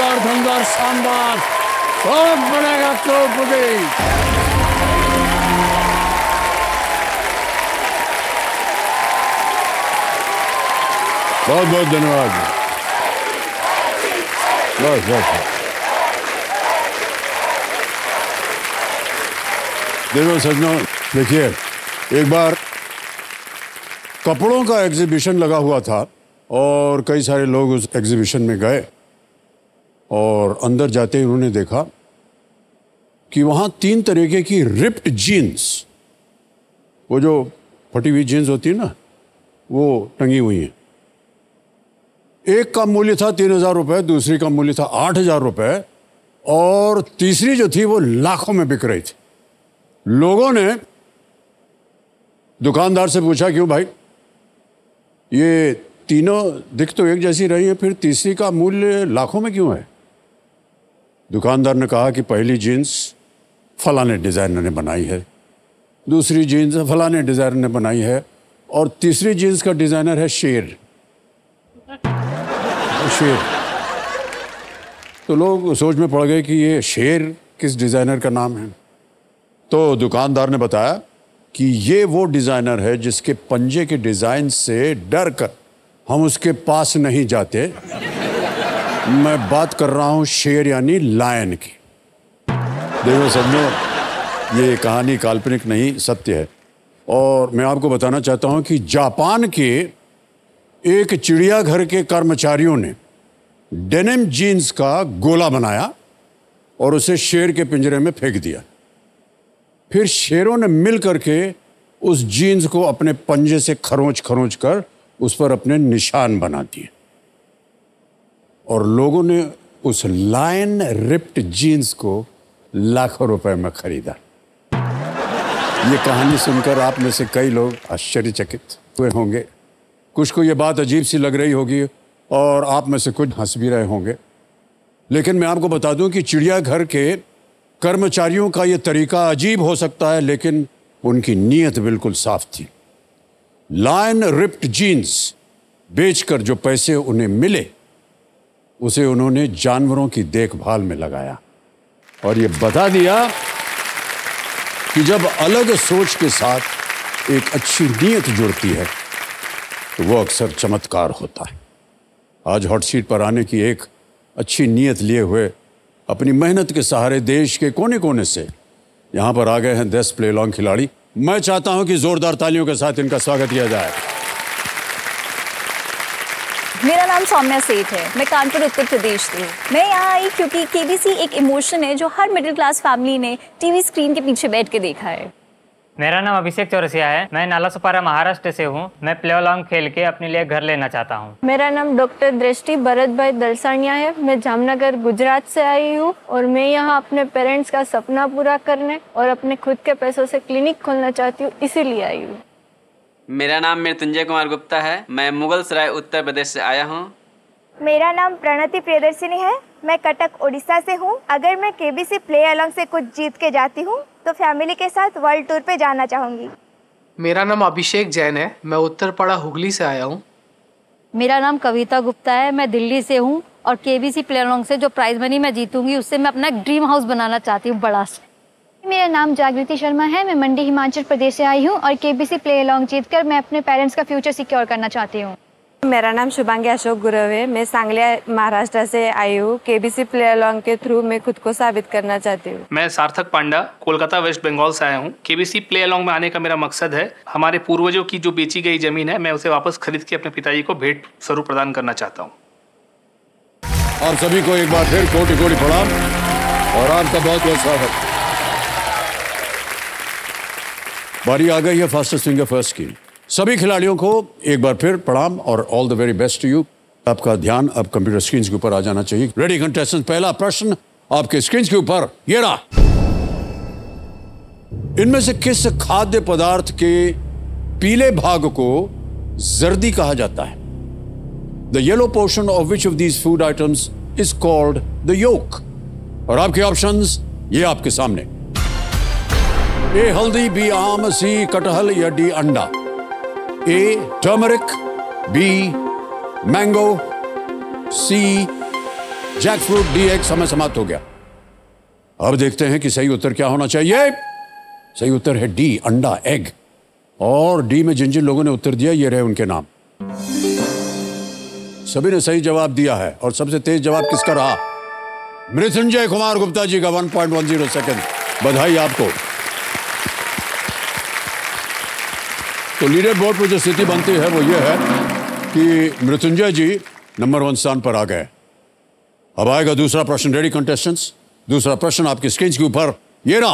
हूँ जानदार धनदार शानदार सब बनेगा करोड़पति बहुत बहुत धन्यवाद। बस बस। देखो सजनों, देखिए, एक बार कपड़ों का एग्जीबिशन लगा हुआ था और कई सारे लोग उस एग्जीबिशन में गए। और अंदर जाते ही उन्होंने देखा कि वहाँ तीन तरीके की रिप्ड जीन्स वो जो फटी हुई जीन्स होती है ना, वो टंगी हुई हैं। एक का मूल्य था तीन हज़ार रुपये दूसरी का मूल्य था आठ हज़ार रुपये और तीसरी जो थी वो लाखों में बिक रही थी। लोगों ने दुकानदार से पूछा, क्यों भाई? ये तीनों दिख तो एक जैसी रही है, फिर तीसरी का मूल्य लाखों में क्यों है? दुकानदार ने कहा कि पहली जीन्स फलाने डिज़ाइनर ने बनाई है। दूसरी जीन्स फलाने डिज़ाइनर ने बनाई है और तीसरी जीन्स का डिज़ाइनर है शेर। शेर। तो लोग सोच में पड़ गए कि ये शेर किस डिज़ाइनर का नाम है। तो दुकानदार ने बताया कि ये वो डिज़ाइनर है जिसके पंजे के डिज़ाइन से डर कर हम उसके पास नहीं जाते। मैं बात कर रहा हूँ शेर यानी लायन की। देखो समझो ये कहानी काल्पनिक नहीं, सत्य है। और मैं आपको बताना चाहता हूँ कि जापान के एक चिड़ियाघर के कर्मचारियों ने डेनिम जीन्स का गोला बनाया और उसे शेर के पिंजरे में फेंक दिया। फिर शेरों ने मिल करके उस जीन्स को अपने पंजे से खरोंच खरोंच कर उस पर अपने निशान बना दिए। और लोगों ने उस लायन रिप्ड जीन्स को लाखों रुपए में खरीदा। ये कहानी सुनकर आप में से कई लोग आश्चर्यचकित हुए होंगे। कुछ को ये बात अजीब सी लग रही होगी और आप में से कुछ हंस भी रहे होंगे। लेकिन मैं आपको बता दूँ कि चिड़ियाघर के कर्मचारियों का ये तरीका अजीब हो सकता है, लेकिन उनकी नीयत बिल्कुल साफ़ थी। लायन रिप्ड जीन्स बेचकर जो पैसे उन्हें मिले उसे उन्होंने जानवरों की देखभाल में लगाया। और ये बता दिया कि जब अलग सोच के साथ एक अच्छी नीयत जुड़ती है तो वो अक्सर चमत्कार होता है। आज हॉट सीट पर आने की एक अच्छी नीयत लिए हुए अपनी मेहनत के सहारे देश के कोने कोने से यहाँ पर आ गए हैं दस प्ले लॉन्ग खिलाड़ी। मैं चाहता हूँ कि जोरदार तालियों के साथ इनका स्वागत किया जाए। मेरा नाम सौम्या सेठ है। मैं कानपुर उत्तर प्रदेश से हूँ। मैं यहाँ आई क्योंकि केबीसी एक इमोशन है जो हर मिडिल क्लास फैमिली ने टीवी स्क्रीन के पीछे बैठ के देखा है। मेरा नाम अभिषेक चौरसिया है। मैं नाला सुपारा महाराष्ट्र से हूँ। मैं प्ले अलॉन्ग खेल के अपने लिए घर लेना चाहता हूँ। मेरा नाम डॉक्टर दृष्टि भरत भाई दलसानिया है। मैं जामनगर गुजरात से आई हूँ और मैं यहाँ अपने पेरेंट्स का सपना पूरा करने और अपने खुद के पैसों से क्लिनिक खोलना चाहती हूँ इसीलिए आई हूँ। मेरा नाम मृत्युंजय कुमार गुप्ता है। मैं मुगल सराय उत्तर प्रदेश से आया हूँ। मेरा नाम प्रणति प्रियदर्शिनी है। मैं कटक उड़ीसा से हूँ। अगर मैं केबीसी प्ले अलॉन्ग से कुछ जीत के जाती हूँ तो फैमिली के साथ वर्ल्ड टूर पे जाना चाहूँगी। मेरा नाम अभिषेक जैन है। मैं उत्तर उत्तरपाड़ा हुगली से आया हूँ। मेरा नाम कविता गुप्ता है। मैं दिल्ली से हूँ और के केबीसी प्लेयरॉन्ग से जो प्राइज मनी मैं जीतूँगी उससे मैं अपना एक ड्रीम हाउस बनाना चाहती हूँ बड़ा सा। मेरा नाम जागृति शर्मा है। मैं मंडी हिमाचल प्रदेश से आई हूँ और के केबीसी प्ले अलॉन्ग जीत कर मैं अपने पेरेंट्स का फ्यूचर सिक्योर करना चाहती हूँ। मेरा नाम शुभांगी अशोक गुरव है। मैं सांगलिया महाराष्ट्र से आई हूँ। के केबीसी प्ले अलॉन्ग के थ्रू मैं खुद को साबित करना चाहती हूँ। मैं सार्थक पांडा कोलकाता वेस्ट बंगाल से आया हूँ। के केबीसी प्ले अलॉन्ग में आने का मेरा मकसद है हमारे पूर्वजों की जो बेची गई ज़मीन है मैं उसे वापस खरीद के अपने पिताजी को भेंट स्वरूप प्रदान करना चाहता हूँ। आप सभी को एक बार फिर कोटि कोटि प्रणाम। और आपका बहुत बहुत स्वागत। बारी आ गई है फास्टेस्ट फिंगर फ़र्स्ट की सभी खिलाड़ियों को एक बार फिर प्रणाम और all the very best you आपका ध्यान अब कंप्यूटर स्क्रीन के ऊपर आ जाना चाहिए। रेडी कंटेस्टेंट पहला प्रश्न आपके स्क्रीन के ऊपर ये रहा। इनमें से किस खाद्य पदार्थ के पीले भाग को जर्दी कहा जाता है? The yellow portion of which of these food items is called the yolk और आपके ऑप्शंस ये आपके सामने। ए हल्दी बी आम, सी कटहल, या डी अंडा। A turmeric, B mango, C jack fruit D एक समय समाप्त हो गया। अब देखते हैं कि सही उत्तर क्या होना चाहिए। सही उत्तर है डी, अंडा, एग। और डी में जिन जिन लोगों ने उत्तर दिया, ये रहे उनके नाम। सभी ने सही जवाब दिया है, और सबसे तेज जवाब किसका रहा? मृत्युंजय कुमार गुप्ता जी का 1.10 सेकंड। बधाई आपको। तो लीडर बोर्ड पर जो स्थिति बनती है वो ये है कि मृत्युंजय जी नंबर वन स्थान पर आ गए। अब आएगा दूसरा प्रश्न रेडी कंटेस्टेंट्स दूसरा प्रश्न आपकी स्क्रीन के ऊपर। ये ना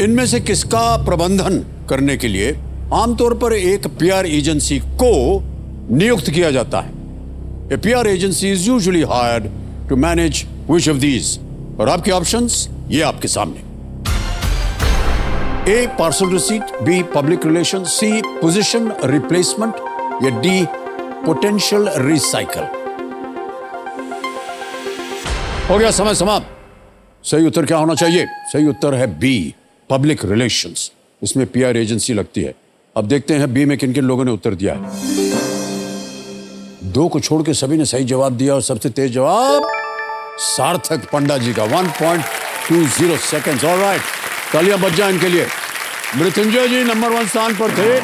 इनमें से किसका प्रबंधन करने के लिए आमतौर पर एक पीआर एजेंसी को नियुक्त किया जाता है? A PR agency is usually hired to manage which of these और आपके ऑप्शंस ये आपके सामने। A parcel receipt B public relation C position replacement या डी पोटेंशियल रिसाइकल हो गया, समय समाप्त। सही उत्तर क्या होना चाहिए? सही उत्तर है बी पब्लिक रिलेशंस इसमें पीआर एजेंसी लगती है। अब देखते हैं बी में किन किन लोगों ने उत्तर दिया। है दो को छोड़ के सभी ने सही जवाब दिया और सबसे तेज जवाब सार्थक पंडा जी का। 1.20 सेकंड्स ऑल राइट तालियाँ बच जाए इनके लिए। मृत्युंजय जी नंबर वन स्थान पर थे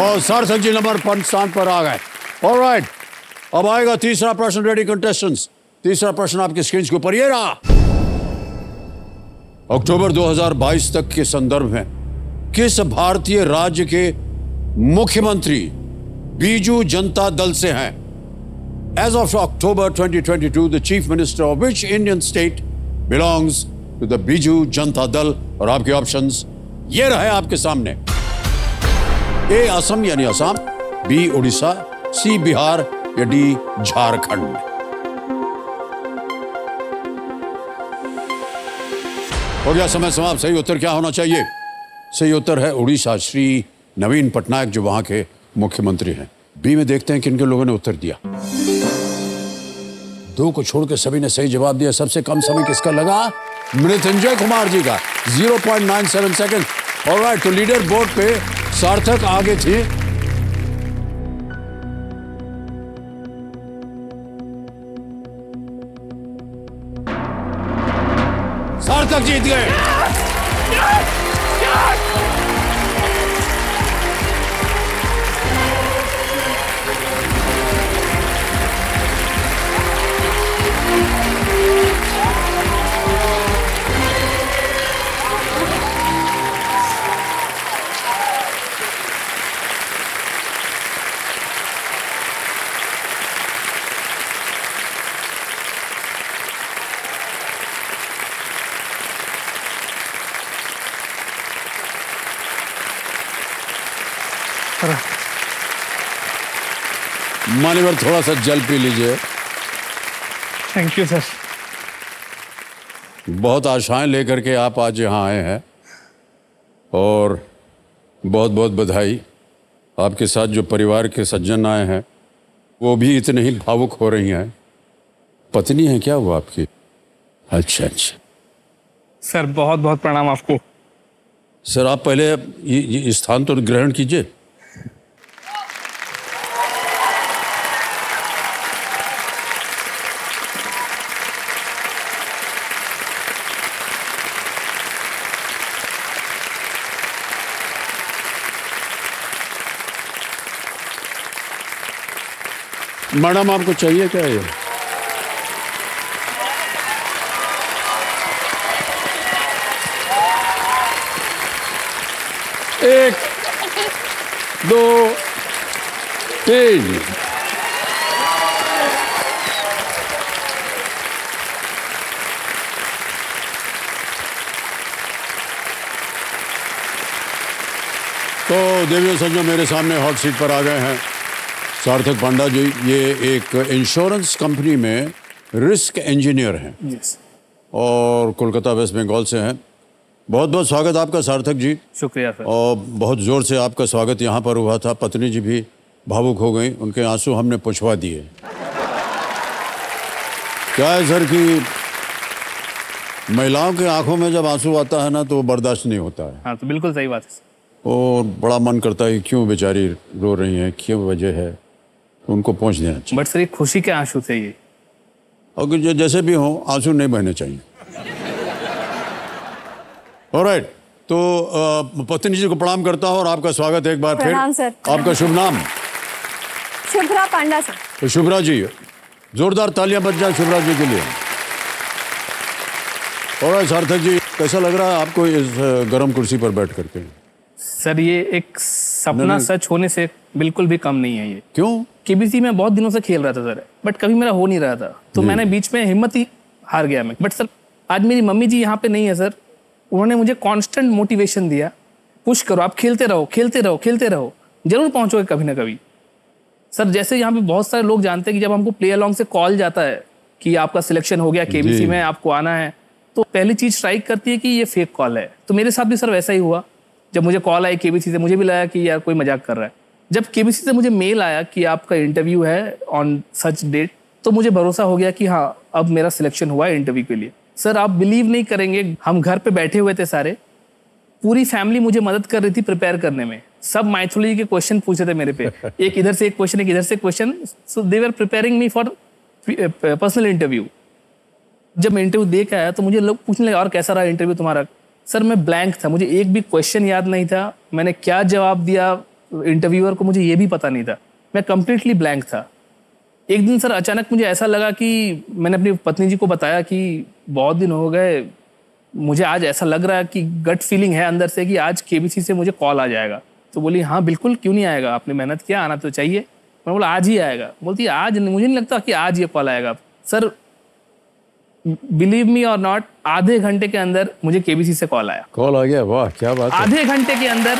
और सार्थक जी नंबर वन स्थान पर आ गए। ऑल राइट अब आएगा तीसरा प्रश्न रेडी कंटेस्टेंट्स तीसरा प्रश्न आपकी स्क्रीन के ऊपर, ये रहा। अक्टूबर 2022 तक के संदर्भ में किस भारतीय राज्य के मुख्यमंत्री बीजू जनता दल से हैं? As of October 2022 the chief minister of which Indian state belongs to the Biju Janata Dal और आपके ऑप्शन ये रहे आपके सामने। ए असम यानी असम, बी उड़ीसा, सी बिहार या डी झारखंड। हो गया, समय समाप्त। सही उत्तर क्या होना चाहिए? सही उत्तर है उड़ीसा। श्री नवीन पटनायक जो वहाँ के मुख्यमंत्री हैं। बी में देखते हैं किन किन लोगों ने उत्तर दिया। दो को छोड़ के सभी ने सही जवाब दिया। सबसे कम समय किसका लगा? मृत्युंजय कुमार जी का। 0.97 सेकंड ऑलराइट तो लीडर बोर्ड पे सार्थक आगे थी। सार्थक जीत गए। मान्यवर थोड़ा सा जल पी लीजिए। थैंक यू सर बहुत आशाएँ लेकर के आप आज यहाँ आए हैं और बहुत बहुत बधाई। आपके साथ जो परिवार के सज्जन आए हैं वो भी इतने ही भावुक हो रही हैं। पत्नी है क्या वो आपकी? अच्छा अच्छा। सर बहुत बहुत प्रणाम आपको। सर आप पहले ये, ये स्थान तो ग्रहण कीजिए। मैडम, आपको चाहिए क्या ये? एक, दो, तीन। तो देवियों संजो मेरे सामने हॉट सीट पर आ गए हैं सार्थक पांडा जी ये एक इंश्योरेंस कंपनी में रिस्क इंजीनियर हैं। यस और कोलकाता वेस्ट बंगाल से हैं। बहुत बहुत स्वागत आपका सार्थक जी। शुक्रिया सर। और बहुत ज़ोर से आपका स्वागत यहाँ पर हुआ था। पत्नी जी भी भावुक हो गई। उनके आँसू हमने पुछवा दिए। क्या है सर कि महिलाओं की आँखों में जब आँसू आता है ना तो बर्दाश्त नहीं होता है। हाँ तो बिल्कुल सही बात है और बड़ा मन करता है कि क्यों बेचारी रो रही हैं? क्यों वजह है? उनको पहुँच देना चाहिए। बट सर ये खुशी के आँसू थे ये। और जो जैसे भी हो आँसू नहीं बहने चाहिए। ऑलराइट तो पत्नी जी को प्रणाम करता हूँ और आपका स्वागत है एक बार फिर। सर। आपका शुभ नाम? शुभ्रा पांडा सर। तो शुभ्रा जी जोरदार तालियाँ बज जाए शुभ्रा जी के लिए। और सार्थक जी कैसा लग रहा है आपको इस गर्म कुर्सी पर बैठ करके? सर ये एक सपना सच होने से बिल्कुल भी कम नहीं है ये। क्यों? केबीसी में बहुत दिनों से खेल रहा था सर बट कभी मेरा हो नहीं रहा था। तो मैंने बीच में हिम्मत ही हार गया मैं। बट सर आज मेरी मम्मी जी यहाँ पे नहीं है सर। उन्होंने मुझे कांस्टेंट मोटिवेशन दिया। पुश करो आप खेलते रहो खेलते रहो खेलते रहो। ज़रूर पहुंचोगे कभी ना कभी। सर जैसे यहाँ पे बहुत सारे लोग जानते हैं कि जब हमको प्ले अलॉन्ग से कॉल जाता है कि आपका सिलेक्शन हो गया केबीसी। में आपको आना है तो पहली चीज़ स्ट्राइक करती है कि ये फेक कॉल है। तो मेरे साथ भी सर वैसा ही हुआ। जब मुझे कॉल आई केबीसी से मुझे भी लगा कि यार कोई मज़ाक कर रहा है। जब केबीसी से मुझे मेल आया कि आपका इंटरव्यू है ऑन सच डेट तो मुझे भरोसा हो गया कि हाँ अब मेरा सिलेक्शन हुआ है इंटरव्यू के लिए। सर आप बिलीव नहीं करेंगे हम घर पे बैठे हुए थे सारे। पूरी फैमिली मुझे मदद कर रही थी प्रिपेयर करने में। सब माइथोलॉजी के क्वेश्चन पूछे थे मेरे पे। एक इधर से एक क्वेश्चन एक इधर से question so they are preparing me for personal interview जब मैं इंटरव्यू दे के आया तो मुझे लोग पूछने लगे और कैसा रहा इंटरव्यू तुम्हारा? सर, मैं ब्लैंक था। मुझे एक भी क्वेश्चन याद नहीं था। मैंने क्या जवाब दिया इंटरव्यूअर को, मुझे ये भी पता नहीं था। मैं कम्प्लीटली ब्लैंक था। एक दिन सर, अचानक मुझे ऐसा लगा कि मैंने अपनी पत्नी जी को बताया कि बहुत दिन हो गए। मुझे आज ऐसा लग रहा है कि गट फीलिंग है अंदर से कि आज केबीसी से मुझे कॉल आ जाएगा। तो बोली हाँ बिल्कुल, क्यों नहीं आएगा? आपने मेहनत किया, आना तो चाहिए। मैं बोला, आज ही आएगा। बोलती, आज मुझे नहीं लगता कि आज ये कॉल आएगा। सर बिलीव मी और नॉट आधे घंटे के अंदर मुझे केबीसी से कॉल आया। कॉल आ गया वाह क्या बात आधे घंटे के अंदर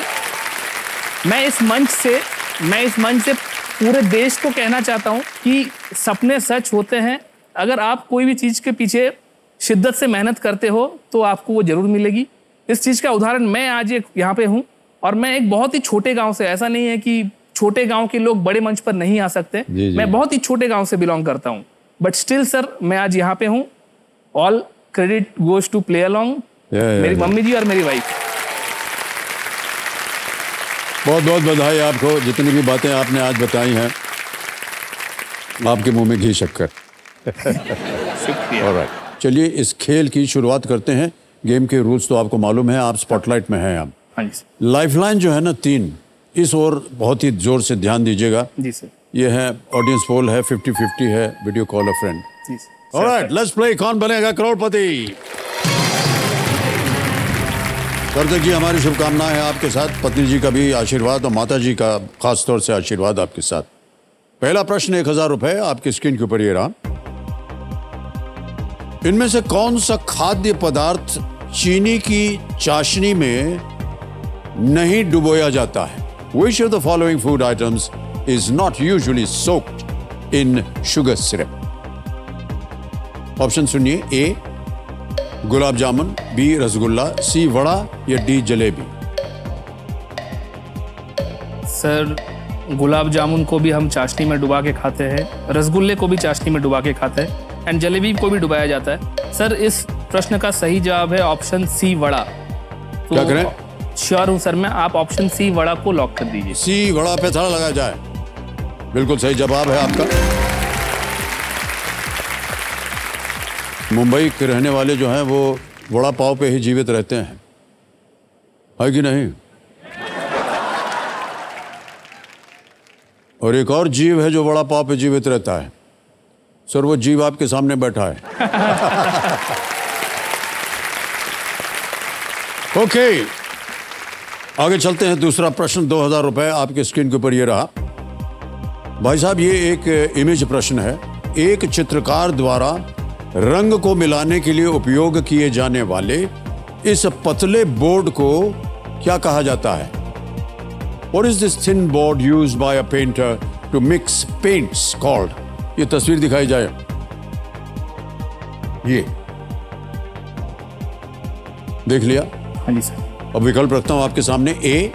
मैं इस मंच से मैं इस मंच से पूरे देश को कहना चाहता हूँ कि सपने सच होते हैं। अगर आप कोई भी चीज़ के पीछे शिद्दत से मेहनत करते हो तो आपको वो ज़रूर मिलेगी। इस चीज़ का उदाहरण मैं आज एक यहाँ पे हूँ और मैं एक बहुत ही छोटे गाँव से ऐसा नहीं है कि छोटे गाँव के लोग बड़े मंच पर नहीं आ सकते। जी, जी। मैं बहुत ही छोटे गाँव से बिलोंग करता हूँ। बट स्टिल सर मैं आज यहाँ पे हूँ all credit goes to play along मेरी मम्मी जी और मेरी वाइफ बहुत बहुत बधाई आपको जितनी भी बातें आपने आज बताई हैं आपके मुँह में घी शक्कर। शुक्रिया। ऑलराइट चलिए इस खेल की शुरुआत करते हैं। गेम के रूल्स तो आपको मालूम है आप स्पॉटलाइट में हैं अब। हाँ जी लाइफलाइन जो है ना तीन। इस ओर बहुत ही ज़ोर से ध्यान दीजिएगा। जी सर ये है ऑडियंस पोल है 50 50 है video call a friend ji sir alright let's play Kaun Banega Crorepati. कर्तक जी हमारी शुभकामनाएँ हैं आपके साथ। पत्नी जी का भी आशीर्वाद और माता जी का खास तौर से आशीर्वाद आपके साथ। पहला प्रश्न एक हज़ार रुपए आपकी स्क्रीन के ऊपर ये रहा। इनमें से कौन सा खाद्य पदार्थ चीनी की चाशनी में नहीं डुबोया जाता है? Which of the following food items is not usually soaked in sugar syrup option सुनिए A gulab jamun B rasgulla C vada या डी जलेबी। सर गुलाब जामुन को भी हम चाशनी में डुबा के खाते हैं रसगुल्ले को भी चाशनी में डुबा के खाते हैं एंड जलेबी को भी डुबाया जाता है। सर इस प्रश्न का सही जवाब है ऑप्शन सी वड़ा। तो क्या करें? श्योर हूँ सर मैं आप ऑप्शन सी वड़ा को लॉक कर दीजिए। सी वड़ा पे थड़ा लगाया जाए। बिल्कुल सही जवाब है आपका। मुंबई के रहने वाले जो हैं, वो वड़ा पाव पे ही जीवित रहते हैं। है कि नहीं? और एक और जीव है जो वड़ा पाव पे जीवित रहता है। सर, वो जीव आपके सामने बैठा है। ओके, आगे चलते हैं। दूसरा प्रश्न, दो हज़ार रुपए आपके स्क्रीन के ऊपर ये रहा। भाई साहब, ये एक इमेज प्रश्न है। एक चित्रकार द्वारा रंग को मिलाने के लिए उपयोग किए जाने वाले इस पतले बोर्ड को क्या कहा जाता है? और is this thin board use by a painter to mix paints called ये तस्वीर दिखाई जाए। ये। देख लिया? हाँ जी सर। अब विकल्प रखता हूँ आपके सामने। A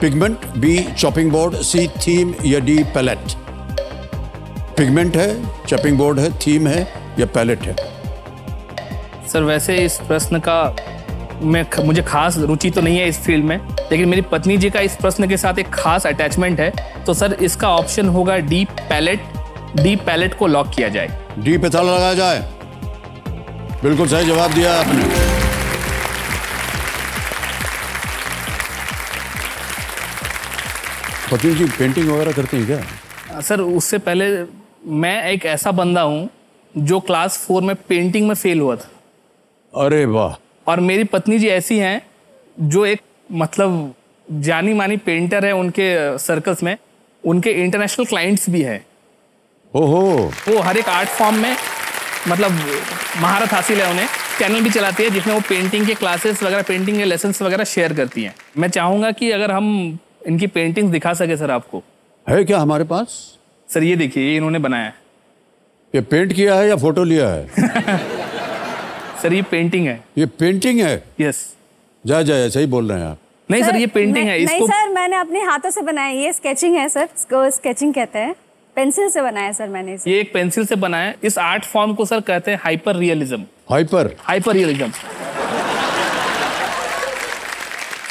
pigment B chopping board C theme या डी पैलेट पिगमेंट है चपिंग बोर्ड है थीम है या पैलेट है? सर वैसे इस प्रश्न का मैं मुझे खास रुचि तो नहीं है इस फ़ील्ड में लेकिन मेरी पत्नी जी का इस प्रश्न के साथ एक खास अटैचमेंट है। तो सर इसका ऑप्शन होगा डी पैलेट डी पैलेट को लॉक किया जाए। डी पे ताला लगाया जाए। बिल्कुल सही जवाब दिया आपने। पत्नी जी पेंटिंग वगैरह करती हैं क्या? सर उससे पहले मैं एक ऐसा बंदा हूँ जो क्लास फोर में पेंटिंग में फेल हुआ था। अरे वाह। और मेरी पत्नी जी ऐसी हैं जो एक मतलब जानी मानी पेंटर है उनके सर्कल्स में। उनके इंटरनेशनल क्लाइंट्स भी हैं। ओहो। वो हर एक आर्ट फॉर्म में मतलब महारत हासिल है उन्हें। चैनल भी चलाती है जिसमें वो पेंटिंग के क्लासेस वगैरह पेंटिंग के लेसन वगैरह शेयर करती हैं। मैं चाहूँगा कि अगर हम इनकी पेंटिंग्स दिखा सके सर आपको। है क्या हमारे पास? सर ये देखिए ये इन्होंने बनाया है। ये पेंट किया है या फ़ोटो लिया है? सर ये पेंटिंग है। ये पेंटिंग है? यस जा जाए सही बोल रहे हैं आप। नहीं सर ये पेंटिंग है इसको नहीं सर मैंने अपने हाथों से बनाया ये स्केचिंग है सर। इसको स्केचिंग कहते हैं। पेंसिल से बनाया सर मैंने इसे। ये एक पेंसिल से बनाया इस आर्ट फॉर्म को सर कहते हैं hyper realism hyper hyper realism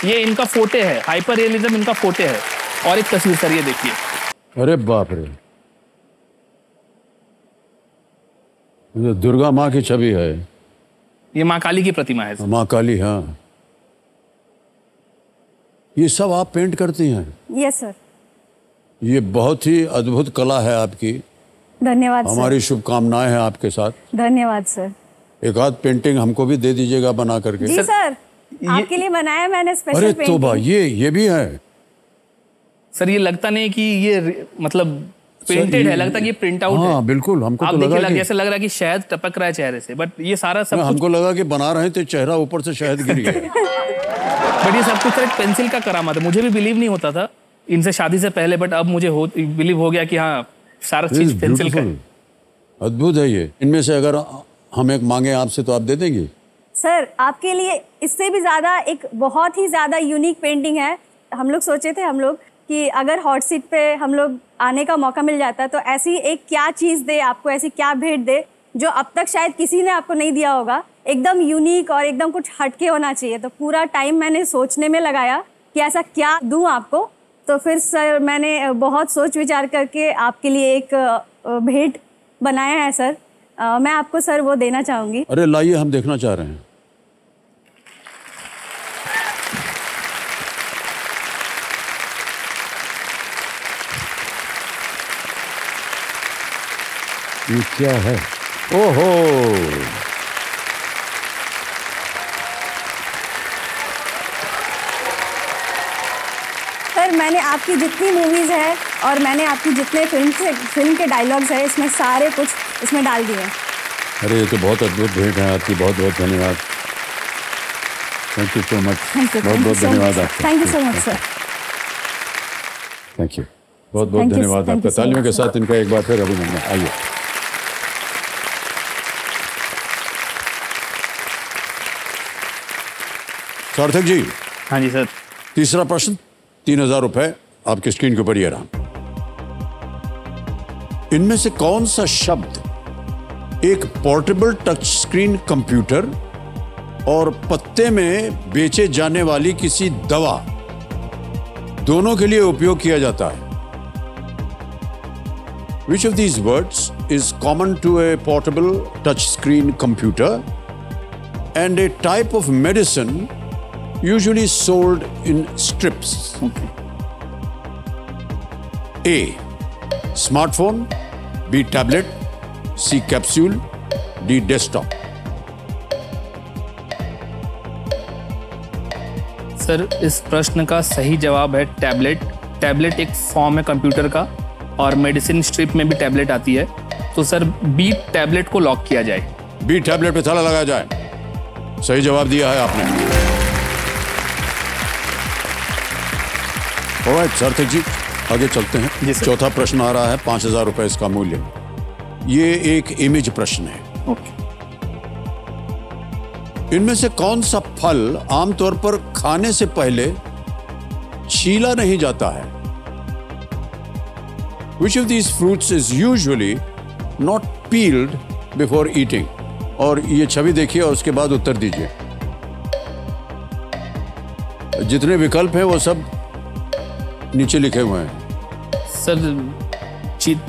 ये इनका फोटे है। हाइपर रियलिज्म इनका फोटे है। और एक तस्वीर सर ये देखिए। अरे बाप रे। दुर्गा माँ की छवि है। ये माँ काली की प्रतिमा है। माँ काली हाँ। ये सब आप पेंट करती हैं? यस सर ये बहुत ही अद्भुत कला है आपकी। धन्यवाद सर हमारी शुभकामनाएँ हैं आपके साथ। धन्यवाद सर एक आध पेंटिंग हमको भी दे दीजिएगा बना करके। जी सर आपके लिए बनाया मैंने स्पेशल अरे पेंटिंग तोबा ये ये भी है। सर ये लगता नहीं कि ये मतलब पेंटेड है लगता कि प्रिंट आउट है हाँ। बिल्कुल हमको तो लगा कि जैसे लग रहा है कि शहद टपक रहा है चेहरे से बट ये सारा सब हमको लगा कि बना रहे थे चेहरा ऊपर से शहद गिर गया। बट ये सब कुछ सर पेंसिल का करामात है मुझे भी बिलीव नहीं होता था। इनसे शादी से पहले बट अब मुझे हो बिलीव हो गया कि हाँ सारा चीज़ पेंसिल का अद्भुत है ये। इनमें से अगर हम एक मांगे आपसे तो आप दे देंगे? सर आपके लिए इससे भी ज़्यादा एक बहुत ही ज़्यादा यूनिक पेंटिंग है। हम लोग सोचे थे हम लोग कि अगर हॉट सीट पे हम लोग आने का मौका मिल जाता तो ऐसी एक क्या चीज़ दे आपको ऐसी क्या भेंट दे जो अब तक शायद किसी ने आपको नहीं दिया होगा। एकदम यूनिक और एकदम कुछ हटके होना चाहिए। तो पूरा टाइम मैंने सोचने में लगाया कि ऐसा क्या दूँ आपको। तो फिर सर मैंने बहुत सोच विचार करके आपके लिए एक भेंट बनाया है सर। अ, मैं आपको सर वो देना चाहूँगी। अरे लाइए हम देखना चाह रहे हैं। ये क्या है? ओहो! सर मैंने आपकी जितनी मूवीज़ है और मैंने आपकी जितने फ़िल्म से फ़िल्म के डायलॉग्स है इसमें सारे कुछ इसमें डाल दिए अरे ये तो बहुत अद्भुत भेंट है आपकी। बहुत बहुत धन्यवाद। थैंक यू सो मच बहुत बहुत धन्यवाद आपका। Thank you so much sir thank you बहुत बहुत धन्यवाद आपका। तालियों के साथ इनका एक बार फिर अभिनंदन। आइए। सार्थक जी। हाँ जी सर। तीसरा प्रश्न तीन हज़ार रुपए आपकी स्क्रीन के ऊपर ये रहा। इनमें से कौन सा शब्द एक पोर्टेबल टच स्क्रीन कंप्यूटर और पत्ते में बेचे जाने वाली किसी दवा दोनों के लिए उपयोग किया जाता है? Which of these words is common to a portable touch screen computer and a type of medicine usually sold in strips. A. Smartphone. B. Tablet. C. Capsule. D. Desktop. Sir इस प्रश्न का सही जवाब है टैबलेट टैबलेट एक form है computer का और मेडिसिन स्ट्रिप में भी टैबलेट आती है तो सर बी टैबलेट को लॉक किया जाए बी टैबलेट पे ताला लगाया जाए सही जवाब दिया है आपने ऑलराइट सार्थक जी। आगे चलते हैं। चौथा प्रश्न आ रहा है पाँच हज़ार रुपए इसका मूल्य। ये एक इमेज प्रश्न है। ओके इनमें से कौन सा फल आमतौर पर खाने से पहले छीला नहीं जाता है? Which of these fruits is usually not peeled before eating और ये छवि देखिए और उसके बाद उत्तर दीजिए। जितने विकल्प हैं वो सब नीचे लिखे हुए हैं। सर चित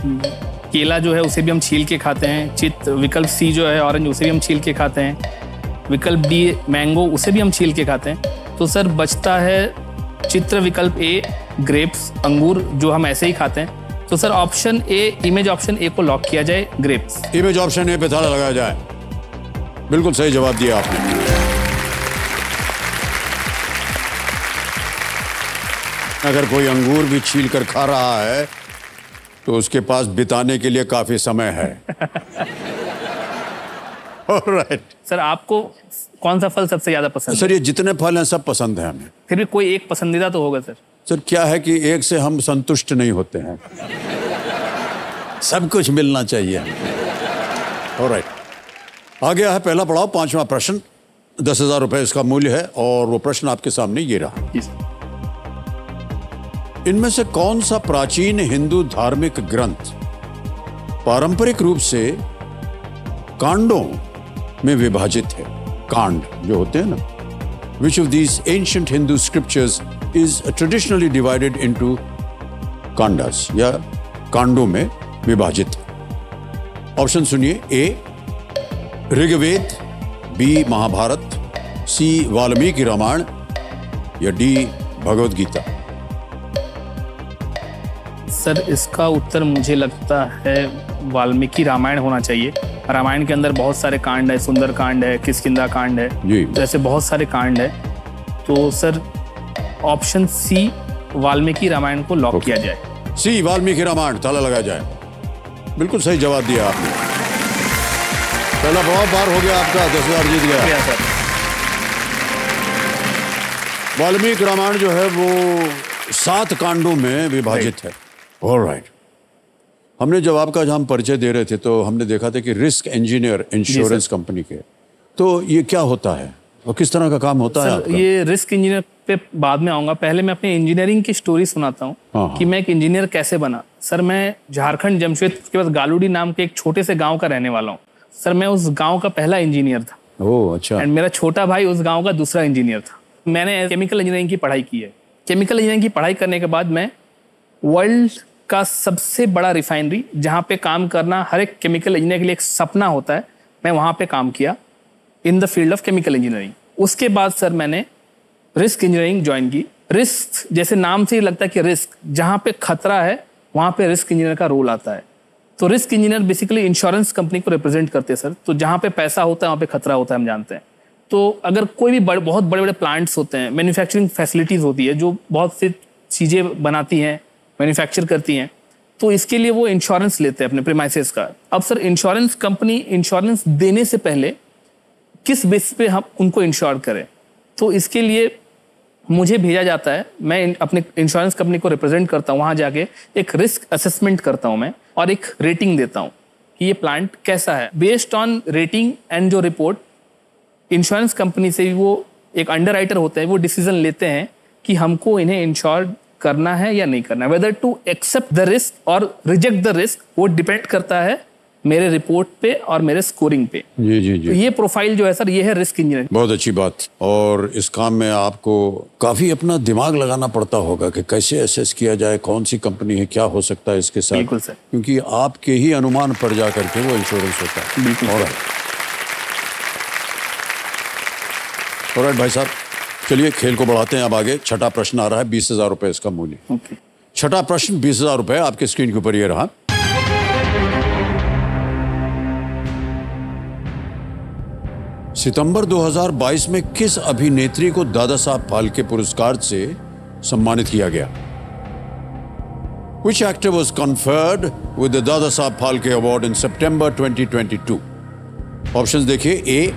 केला जो है उसे भी हम छील के खाते हैं। चित विकल्प सी जो है ऑरेंज उसे भी हम छील के खाते हैं। विकल्प डी मैंगो उसे भी हम छील के खाते हैं। तो सर बचता है चित्र विकल्प ए ग्रेप्स अंगूर जो हम ऐसे ही खाते हैं। तो sir option A image option A को लॉक किया जाए ग्रेप्स। इमेज ऑप्शन ए पे ताला लगाया जाए। बिल्कुल सही जवाब दिया आपने। अगर कोई अंगूर भी छील कर खा रहा है तो उसके पास बिताने के लिए काफ़ी समय है। राइट सर आपको कौन सा फल सबसे ज़्यादा पसंद सर ये जितने फल हैं सब पसंद हैं हमें। फिर भी कोई एक पसंदीदा तो होगा सर। सर क्या है कि एक से हम संतुष्ट नहीं होते हैं। सब कुछ मिलना चाहिए और राइट आ गया है पहला पड़ाव पांचवा प्रश्न। दस हज़ार रुपए इसका मूल्य है और वो प्रश्न आपके सामने ये रहा। जी सर। इनमें से कौन सा प्राचीन हिंदू धार्मिक ग्रंथ पारंपरिक रूप से कांडों में विभाजित है? कांड जो होते हैं ना which of these ancient Hindu scriptures is traditionally divided into kandas या कांडों में विभाजित ऑप्शन सुनिए A Rigveda B Mahabharata C Valmiki Ramayana या डी भगवत गीता। सर इसका उत्तर मुझे लगता है वाल्मीकि रामायण होना चाहिए। रामायण के अंदर बहुत सारे कांड है सुंदर कांड है किसकिंदा कांड है जी। ऐसे बहुत सारे कांड है। तो sir option C Valmiki Ramayana को लॉक किया जाए। सी वाल्मीकि रामायण ताला लगाया जाए। बिल्कुल सही जवाब दिया आपने। पहला बहुत बार हो गया आपका दस हज़ार जीत गया। सर। वाल्मीकि रामायण जो है वो सात कांडों में विभाजित है। ऑलराइट हमने जब आपका जब हम परिचय दे रहे थे तो हमने देखा था कि रिस्क इंजीनियर इंश्योरेंस कंपनी के। तो ये क्या होता है? और किस तरह का काम होता है सर आपका? ये रिस्क इंजीनियर पे बाद में आऊँगा। पहले मैं अपने इंजीनियरिंग की स्टोरी सुनाता हाँ, हूँ हाँ। कि मैं एक इंजीनियर कैसे बना। सर मैं झारखंड जमशेदपुर के पास गालूडी नाम के एक छोटे से गाँव का रहने वाला हूँ। सर मैं उस गाँव का पहला इंजीनियर था। ओह अच्छा। एंड मेरा छोटा भाई उस गाँव का दूसरा इंजीनियर था। मैंने केमिकल इंजीनियरिंग की पढ़ाई की है। केमिकल इंजीनियरिंग की पढ़ाई करने के बाद मैं वर्ल्ड का सबसे बड़ा रिफाइनरी जहाँ पे काम करना हर एक केमिकल इंजीनियर के लिए एक सपना होता है मैं वहाँ पे काम किया in the field of chemical engineering उसके बाद सर मैंने रिस्क इंजीनियरिंग ज्वाइन की। रिस्क जैसे नाम से ही लगता है कि रिस्क जहाँ पे खतरा है वहाँ पे रिस्क इंजीनियर का रोल आता है। तो risk engineer basically insurance company को रिप्रेजेंट करते हैं सर तो जहाँ पे पैसा होता है वहाँ पे खतरा होता है हम जानते हैं। तो अगर कोई भी बड़, बहुत बड़े बड़े प्लांट्स होते हैं मैन्युफैक्चरिंग फैसिलिटीज़ होती है जो बहुत सी चीज़ें बनाती हैं मैन्युफैक्चर करती हैं तो इसके लिए वो इंश्योरेंस लेते हैं अपने प्रेमाइसेस का। अब सर इंश्योरेंस कंपनी इंश्योरेंस देने से पहले किस बेस पे हम उनको इंश्योर करें? तो इसके लिए मुझे भेजा जाता है, मैं अपने इंश्योरेंस कंपनी को रिप्रेजेंट करता हूँ, वहाँ जाके एक रिस्क असेसमेंट करता हूँ मैं और एक रेटिंग देता हूँ कि ये प्लांट कैसा है। बेस्ड ऑन रेटिंग एंड जो रिपोर्ट इंश्योरेंस कंपनी से वो एक अंडर होते हैं, वो डिसीज़न लेते हैं कि हमको इन्हें इंश्योर करना है या नहीं करना है। Whether to accept the risk और रिजेक्ट द रिस्क वो डिपेंड करता है मेरे रिपोर्ट पे और मेरे स्कोरिंग पे। जी जी जी। तो ये प्रोफ़ाइल जो है सर ये है रिस्क इंजीनियर बहुत अच्छी बात। और इस काम में आपको काफ़ी अपना दिमाग लगाना पड़ता होगा कि कैसे एसेस किया जाए कौन सी कंपनी है क्या हो सकता है इसके साथ। बिल्कुल सर। क्योंकि आपके ही अनुमान पर जा करके वो इंश्योरेंस होता है। बिल्कुल और भाई साहब। चलिए खेल को बढ़ाते हैं अब आगे। छठा प्रश्न आ रहा है बीस हज़ार रुपए इसका मूल्य। ओके। छठा प्रश्न बीस हज़ार रुपए आपके स्क्रीन के ऊपर ये रहा। सितंबर 2022 में किस अभिनेत्री को दादा साहब फाल्के पुरस्कार से सम्मानित किया गया? Which actor was conferred with the Dada Saab Phalke Award in September 2022? Options देखिए A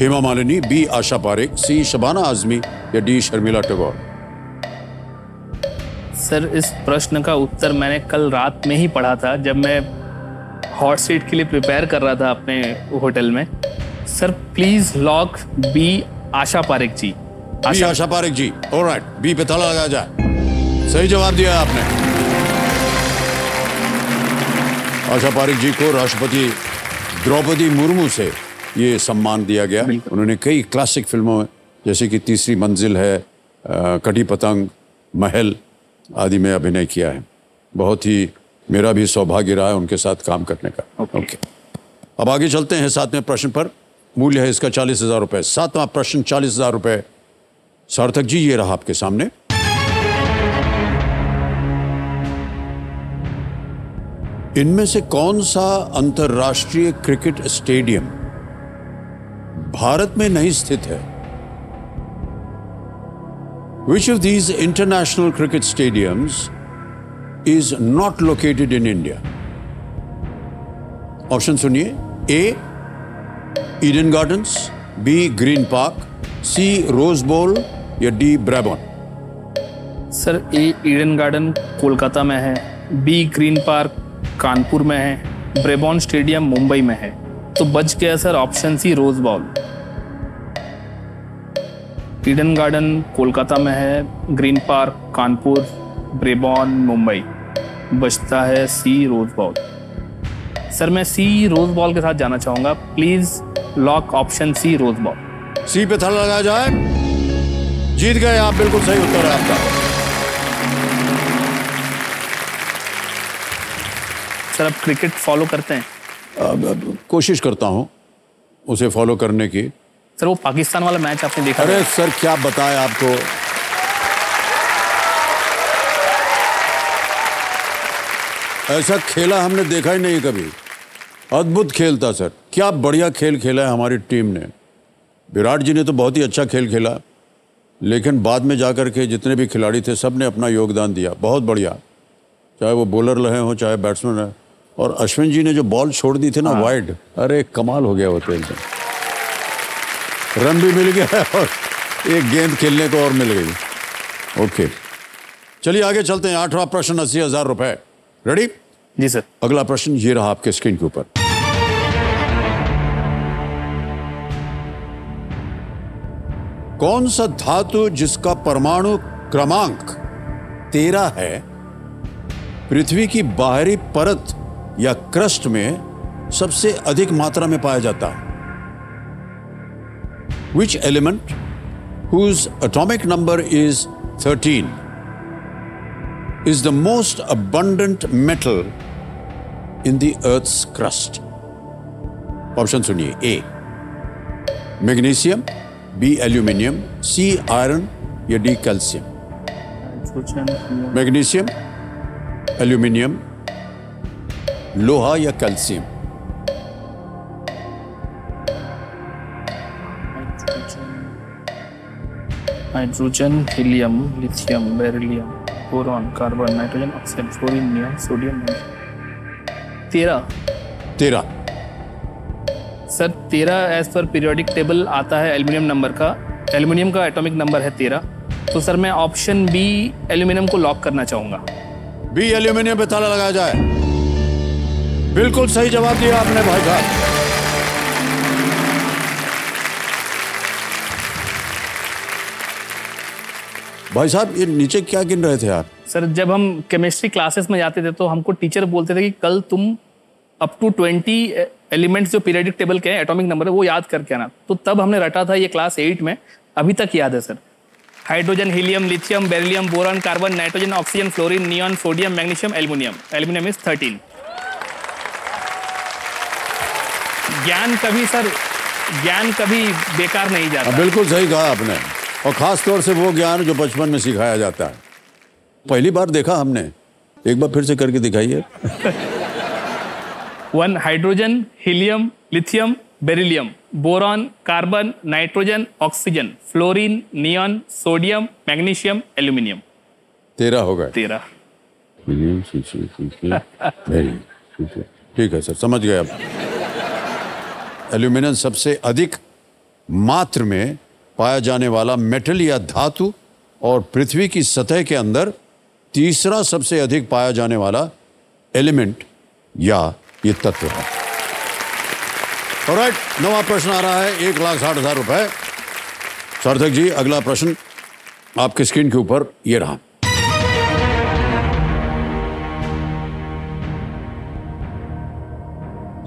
Hema Malini B Asha Parekh C Shabana Azmi या डी शर्मिला टैगोर। सर इस प्रश्न का उत्तर मैंने कल रात में ही पढ़ा था जब मैं हॉट सीट के लिए प्रिपेयर कर रहा था अपने होटल में। Sir please lock B Asha Parekh ji. B Asha Parekh ji alright B पे ताला लगाया जाए सही जवाब दिया आपने। आशा पारिक जी को राष्ट्रपति द्रौपदी मुर्मू से ये सम्मान दिया गया। उन्होंने कई क्लासिक फ़िल्मों में जैसे कि तीसरी मंजिल है कटी पतंग महल आदि में अभिनय किया है। बहुत ही मेरा भी सौभाग्य रहा है उनके साथ काम करने का। ओके। okay. okay. अब आगे चलते हैं सातवें प्रश्न पर। मूल्य है इसका चालीस हज़ार रुपए। सातवां प्रश्न चालीस हज़ार रुपए। सार्थक जी ये रहा आपके सामने। इनमें से कौन सा अंतर्राष्ट्रीय क्रिकेट स्टेडियम भारत में नहीं स्थित है। Which of these international cricket stadiums is not located in India option सुनिए। A Eden Gardens B Green Park C Rose Bowl या D Brabourne sir A Eden Garden Kolkata में है बी ग्रीन पार्क कानपुर में है Brabourne stadium Mumbai में है। तो बच गया sir option C Rose Bowl Eden Garden Kolkata में है Green Park Kanpur Brabourne Mumbai. बचता है सी रोज बॉल सर मैं सी रोज बॉल के साथ जाना चाहूँगा। Please lock option C Rose Bowl C पे थला लगाया जाए। जीत गए आप बिल्कुल सही उत्तर है आपका। सर आप क्रिकेट फॉलो करते हैं? अब, अब कोशिश करता हूँ उसे फॉलो करने की। सर वो पाकिस्तान वाला मैच आपने देखा अरे सर क्या बताएँ आपको? ऐसा खेला हमने देखा ही नहीं कभी। अद्भुत खेल था सर। क्या बढ़िया खेल खेला है हमारी टीम ने। विराट जी ने तो बहुत ही अच्छा खेल खेला। लेकिन बाद में जाकर के जितने भी खिलाड़ी थे सबने अपना योगदान दिया। बहुत बढ़िया। चाहे वो बॉलर रहे हों चाहे बैट्समैन रहे। और अश्विन जी ने जो बॉल छोड़ दी थी ना हाँ। वाइड अरे कमाल हो गया वो तो। एकदम रन भी मिल गया और एक गेंद खेलने को और मिल गई। ओके चलिए आगे चलते हैं। आठवां प्रश्न अस्सी हज़ार रुपए। रेडी जी सर अगला प्रश्न ये रहा आपके स्क्रीन के ऊपर। कौन सा धातु जिसका परमाणु क्रमांक तेरह है पृथ्वी की बाहरी परत या क्रस्ट में सबसे अधिक मात्रा में पाया जाता है? which element whose atomic number is 13 is the most abundant metal in the earth's crust option सुनिए A magnesium B aluminium C iron या डी कैल्शियम मैग्नीशियम एल्यूमिनियम लोहा या calcium Hydrogen helium lithium beryllium boron carbon nitrogen oxygen fluorine neon sodium तेरह तेरह sir तेरह as per periodic table आता है aluminium number का। एल्यूमिनियम का एटॉमिक नंबर है तेरह तो सर मैं ऑप्शन बी एल्यूमिनियम को लॉक करना चाहूँगा। बी एल्यूमिनियम पे ताला लगाया जाए। बिल्कुल सही जवाब दिया आपने भाई साहब। भाई साहब ये नीचे क्या गिन रहे थे आप? सर जब हम केमिस्ट्री क्लासेस में जाते थे तो हमको टीचर बोलते थे कि कल तुम अप टू ट्वेंटी एलिमेंट्स जो पीरियडिक टेबल के हैं एटॉमिक नंबर है वो याद करके आना। तो तब हमने रटा था ये क्लास एट में। अभी तक याद है sir. Hydrogen helium lithium beryllium boron carbon nitrogen oxygen fluorine neon sodium magnesium aluminium aluminium is thirteen ज्ञान कभी सर ज्ञान कभी बेकार नहीं जाता। हाँ, बिल्कुल सही कहा आपने। और खास तौर से वो ज्ञान जो बचपन में सिखाया जाता है। पहली बार देखा हमने। एक बार फिर से करके दिखाइए। One hydrogen helium lithium beryllium boron carbon nitrogen oxygen fluorine neon sodium magnesium aluminium. तेरह हो गए। तेरह। ठीक है सर समझ गए अब एल्यूमिनियम सबसे अधिक मात्र में पाया जाने वाला मेटल या धातु और पृथ्वी की सतह के अंदर तीसरा सबसे अधिक पाया जाने वाला एलिमेंट या ये तत्व है। ऑलराइट नवा प्रश्न आ रहा है, एक लाख साठ हज़ार रुपए। सार्थक जी, अगला प्रश्न आपके स्क्रीन के ऊपर ये रहा।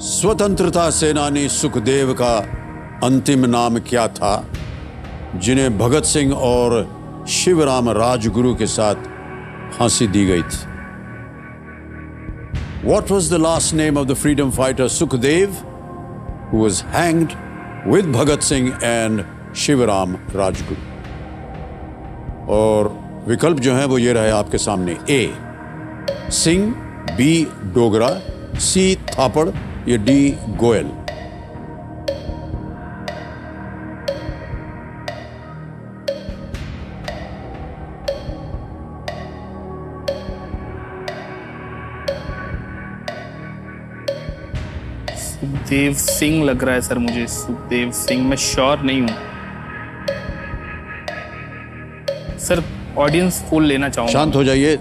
स्वतंत्रता सेनानी सुखदेव का अंतिम नाम क्या था? जिन्हें भगत सिंह और शिवराम राजगुरु के साथ फांसी दी गई थी। What was the last name of the freedom fighter Sukhdev was hanged with Bhagat Singh and Shivaram Rajguru और विकल्प जो है वो ये रहे आपके सामने। A Singh B Dogra C Thapar या डी गोयल सुखदेव सिंह लग रहा है सर मुझे। सुखदेव सिंह, मैं श्योर नहीं हूँ। सर ऑडियंस फुल लेना चाहूँगा। शांत हो जाइए।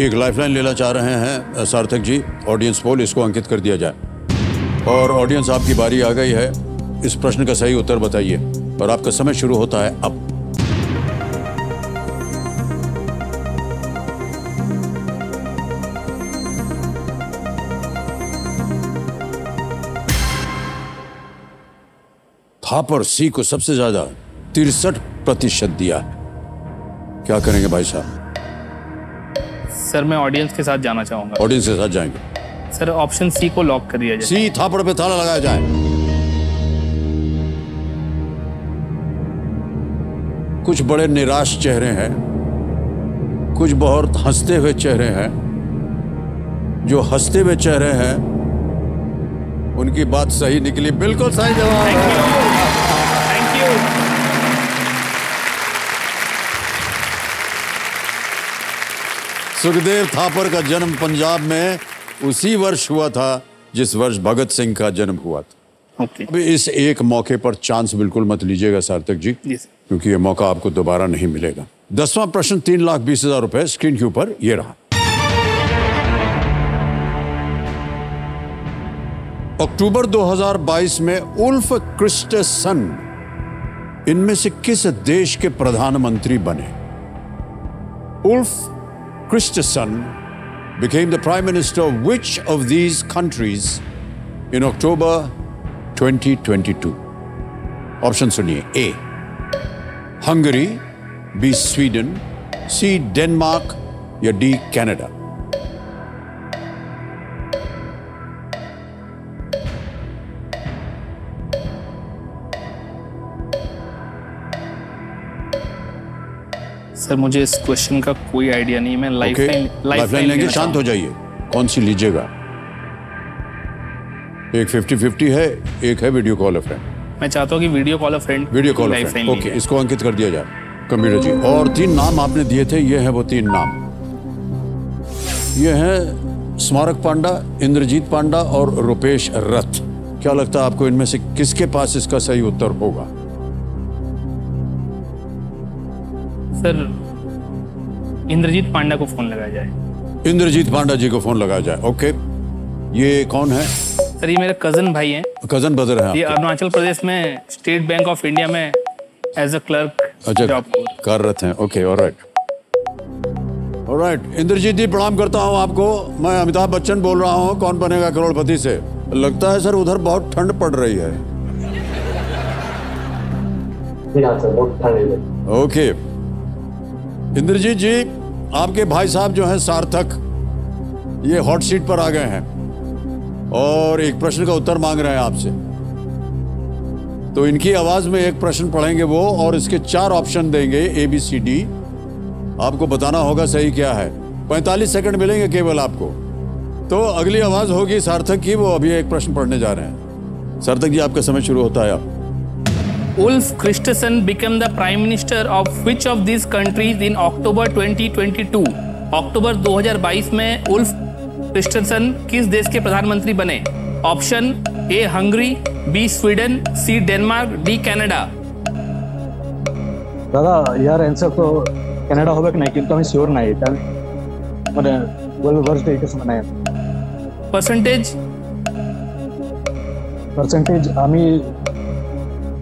एक लाइफलाइन लेना चाह रहे हैं, सार्थक जी। ऑडियंस पोल इसको अंकित कर दिया जाए। और ऑडियंस आपकी बारी आ गई है। इस प्रश्न का सही उत्तर बताइए। और आपका समय शुरू होता है अब। थापर सी को सबसे ज़्यादा तिरसठ प्रतिशत दिया। है क्या करेंगे भाई साहब? सर मैं ऑडियंस के साथ जाना चाहूँगा। ऑडियंस के साथ जाएँगे। सर ऑप्शन सी को लॉक कर दिया जाए सी थापड़ पे ताला लगाया जाए। कुछ बड़े निराश चेहरे हैं। कुछ बहुत हँसते हुए चेहरे हैं। जो हँसते हुए चेहरे हैं उनकी बात सही निकली। बिल्कुल सही जवाब। है थैंक यू सुखदेव थापर का जन्म पंजाब में उसी वर्ष हुआ था जिस वर्ष भगत सिंह का जन्म हुआ था। ओके। अभी इस एक मौके पर चांस बिल्कुल मत लीजिएगा सार्थक जी। सर क्योंकि ये मौका आपको दोबारा नहीं मिलेगा। दसवां प्रश्न तीन लाख बीस हज़ार रुपए स्क्रीन के ऊपर ये रहा। अक्टूबर 2022 में उल्फ क्रिस्टसन इनमें से किस देश के प्रधानमंत्री बने? Ulf Kristersson became the prime minister of which of these countries in October 2022? Option सुनिए A Hungary B Sweden C Denmark या डी कनाडा Sir मुझे इस क्वेश्चन का कोई आइडिया नहीं मैं लाइफ ओके लाइन लेंगे? शांत हो जाइए। कौन सी लीजिएगा? एक फिफ्टी फिफ्टी है एक है वीडियो कॉल फ्रेंड मैं चाहता हूँ कि video call friend video call friend okay इसको अंकित कर दिया जाए। कंप्यूटर जी और तीन नाम आपने दिए थे ये है वो तीन नाम। ये है स्मारक पांडा इंद्रजीत पांडा और रुपेश रथ। क्या लगता है आपको इनमें से किसके पास इसका सही उत्तर होगा? सर इंद्रजीत पांडा को फ़ोन लगाया जाए। इंद्रजीत पांडा जी को फ़ोन लगाया जाए। ओके। ये कौन है? सर ये मेरे कज़न भाई हैं। कज़न ब्रदर है ये अरुणाचल प्रदेश में स्टेट बैंक ऑफ़ इंडिया में एज अ क्लर्क अच्छा जॉब कार्यरत हैं। Okay alright alright Indrajit ji प्रणाम करता हूँ आपको। मैं अमिताभ बच्चन बोल रहा हूँ। कौन बनेगा करोड़पति से? लगता है सर उधर बहुत ठंड पड़ रही है। ओके। इंद्रजीत जी आपके भाई साहब जो हैं सार्थक, ये हॉट सीट पर आ गए हैं। और एक प्रश्न का उत्तर मांग रहे हैं आपसे। तो इनकी आवाज़ में एक प्रश्न पढ़ेंगे वो, और इसके चार ऑप्शन देंगे ए बी सी डी आपको बताना होगा सही क्या है। 45 सेकंड मिलेंगे केवल आपको। तो अगली आवाज़ होगी सार्थक की, वो अभी एक प्रश्न पढ़ने जा रहे हैं। सार्थक जी, आपका समय शुरू होता है अब। Ulf Kristersson became the Prime Minister of which of these countries in October 2022? October 2022 में उल्फ क्रिस्टनसन किस देश के प्रधानमंत्री बने? Option A Hungary B Sweden C Denmark D Canada दादा यार आन्सर तो कॅनडा होबेक नाही? किंतु आम्ही शुअर नाही कारण म्हणजे वर्ल्ड वर्ष एकच नाही पर्सेंटेज परसेंटेज आमी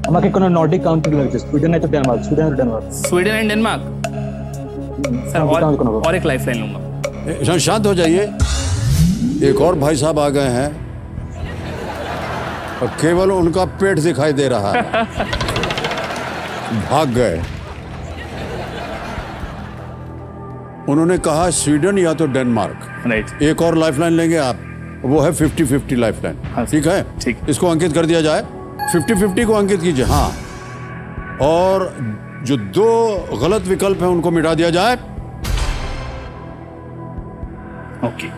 আমাকে কোনো নর্ডিক কাউন্ট্রি লাগছে সুইডেন না তো Denmark Sweden R Denmark Sweden and Denmark sir और, और एक लाइफ लाइन लूँगा शांत हो जाइए। एक और भाई साहब आ गए हैं। और केवल उनका पेट दिखाई दे रहा है। भाग गए। उन्होंने कहा स्वीडन या तो डेनमार्क राइट एक और लाइफलाइन लेंगे आप। वो है फिफ्टी फिफ्टी लाइफ लाइन ठीक है? ठीक। इसको अंकित कर दिया जाए। फिफ्टी फिफ्टी को अंकित कीजिए हाँ। और जो दो गलत विकल्प हैं उनको मिटा दिया जाए। ओके।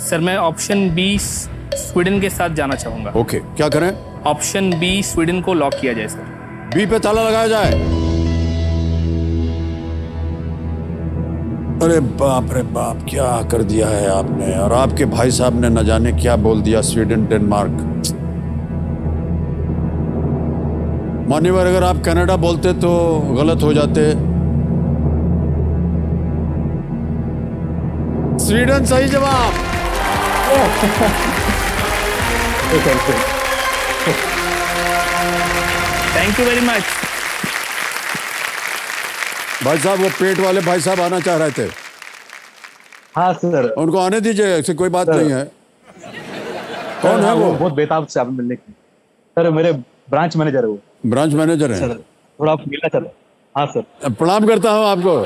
सर मैं ऑप्शन बी स्वीडन के साथ जाना चाहूँगा। ओके क्या करें? ऑप्शन बी स्वीडन को लॉक किया जाए सर। बी पे ताला लगाया जाए। अरे बाप रे बाप क्या कर दिया है आपने? और आपके भाई साहब ने न जाने क्या बोल दिया स्वीडन डेनमार्क। मान्यवर अगर आप कनाडा बोलते तो गलत हो जाते। स्वीडन सही जवाब। थैंक यू वेरी मच भाई साहब वो पेट वाले भाई साहब आना चाह रहे थे। हाँ सर। उनको आने दीजिए ऐसी कोई बात नहीं है। कौन है वो? बहुत बेताब से आप मिलने की। सर मेरे ब्रांच मैनेजर है वो। ब्रांच मैनेजर सर है थोड़ा आप मिलना चाहते हाँ। सर। प्रणाम करता हूँ आपको।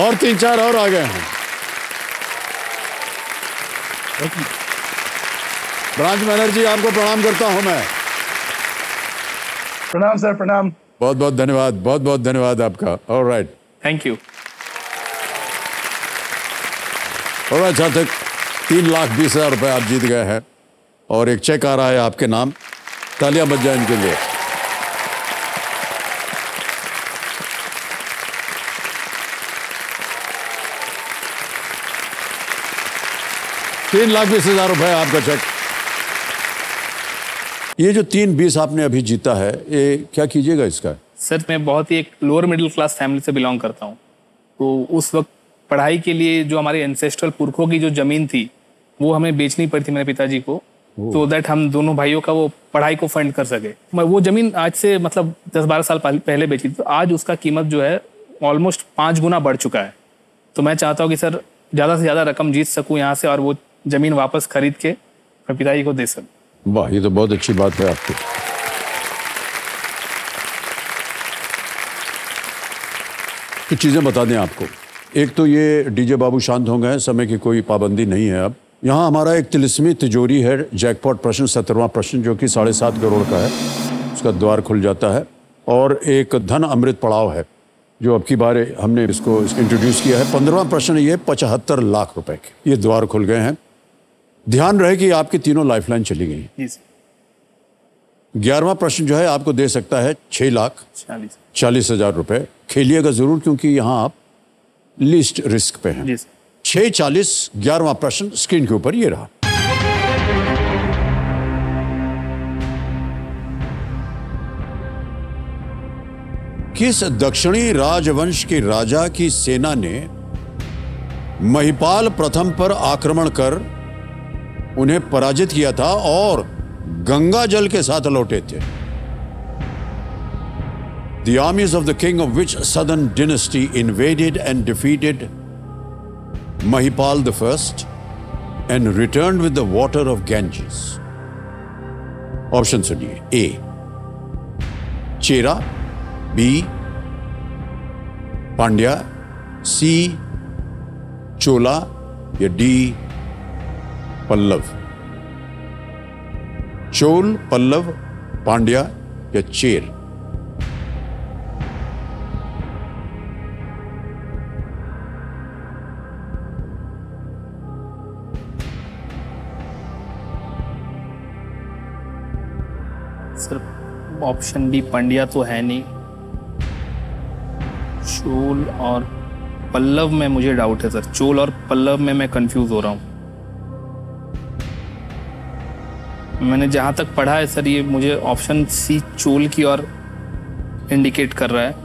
और तीन चार और आ गए हैं। ब्रांच मैनेजर जी आपको प्रणाम करता हूँ मैं। प्रणाम सर प्रणाम। बहुत बहुत धन्यवाद बहुत बहुत धन्यवाद आपका। और राइट थैंक यू और अच्छा तीन लाख बीस हज़ार रुपए आप जीत गए हैं। और एक चेक आ रहा है आपके नाम, तालियाँ बज जाए इनके लिए। तीन लाख बीस हज़ार रुपए आपका चेक ये जो तीन बीस आपने अभी जीता है, ये क्या कीजिएगा इसका? सर, मैं बहुत ही एक लोअर मिडिल क्लास फैमिली से बिलोंग करता हूँ। तो उस वक्त पढ़ाई के लिए जो हमारे एंसेस्ट्रल पुरखों की जो ज़मीन थी वो हमें बेचनी पड़ी थी मेरे पिताजी को तो दैट हम दोनों भाइयों का वो पढ़ाई को फंड कर सके। मैं वो ज़मीन आज से मतलब दस बारह साल पहले- बेची थी तो आज उसका कीमत जो है ऑलमोस्ट पाँच गुना बढ़ चुका है। तो मैं चाहता हूँ कि सर ज़्यादा से ज़्यादा रकम जीत सकूँ यहाँ से और वो ज़मीन वापस खरीद के मैं पिताजी को दे सकूँ। वाह ये तो बहुत अच्छी बात है आपकी। कुछ चीज़ें बता दें आपको। एक तो ये डीजे बाबू शांत हो गए समय की कोई पाबंदी नहीं है अब। यहाँ हमारा एक तिलिस्मी तिजोरी है जैकपॉट प्रश्न सत्रहवां प्रश्न जो कि साढ़े सात करोड़ का है। उसका द्वार खुल जाता है और एक धन अमृत पड़ाव है जो अब की बार हमने इसको इंट्रोड्यूस किया है। पंद्रवा प्रश्न ये पचहत्तर लाख रुपए के। ये द्वार खुल गए हैं। ध्यान रहे कि आपकी तीनों लाइफलाइन चली गई ग्यारहवा प्रश्न जो है आपको दे सकता है छह लाख चालीस। हज़ार रुपए। खेलिएगा ज़रूर क्योंकि यहाँ आप लिस्ट रिस्क पे हैं। छह चालीस ग्यारहवां प्रश्न स्क्रीन के ऊपर ये रहा। किस दक्षिणी राजवंश के राजा की सेना ने महिपाल प्रथम पर आक्रमण कर उन्हें पराजित किया था और गंगा जल के साथ लौटे थे? The armies of the king of which southern dynasty invaded and Mahipal I and returned with the water of Ganges? Option सुनिए A Chera B Pandya C Chola या डी पल्लव चोल पल्लव पांड्या या चेर option B Pandya तो है नहीं। चोल और पल्लव में मुझे doubt है सर चोल और पल्लव में मैं कंफ्यूज हो रहा हूँ। मैंने जहाँ तक पढ़ा है सर ये मुझे ऑप्शन सी चोल की ओर इंडिकेट कर रहा है।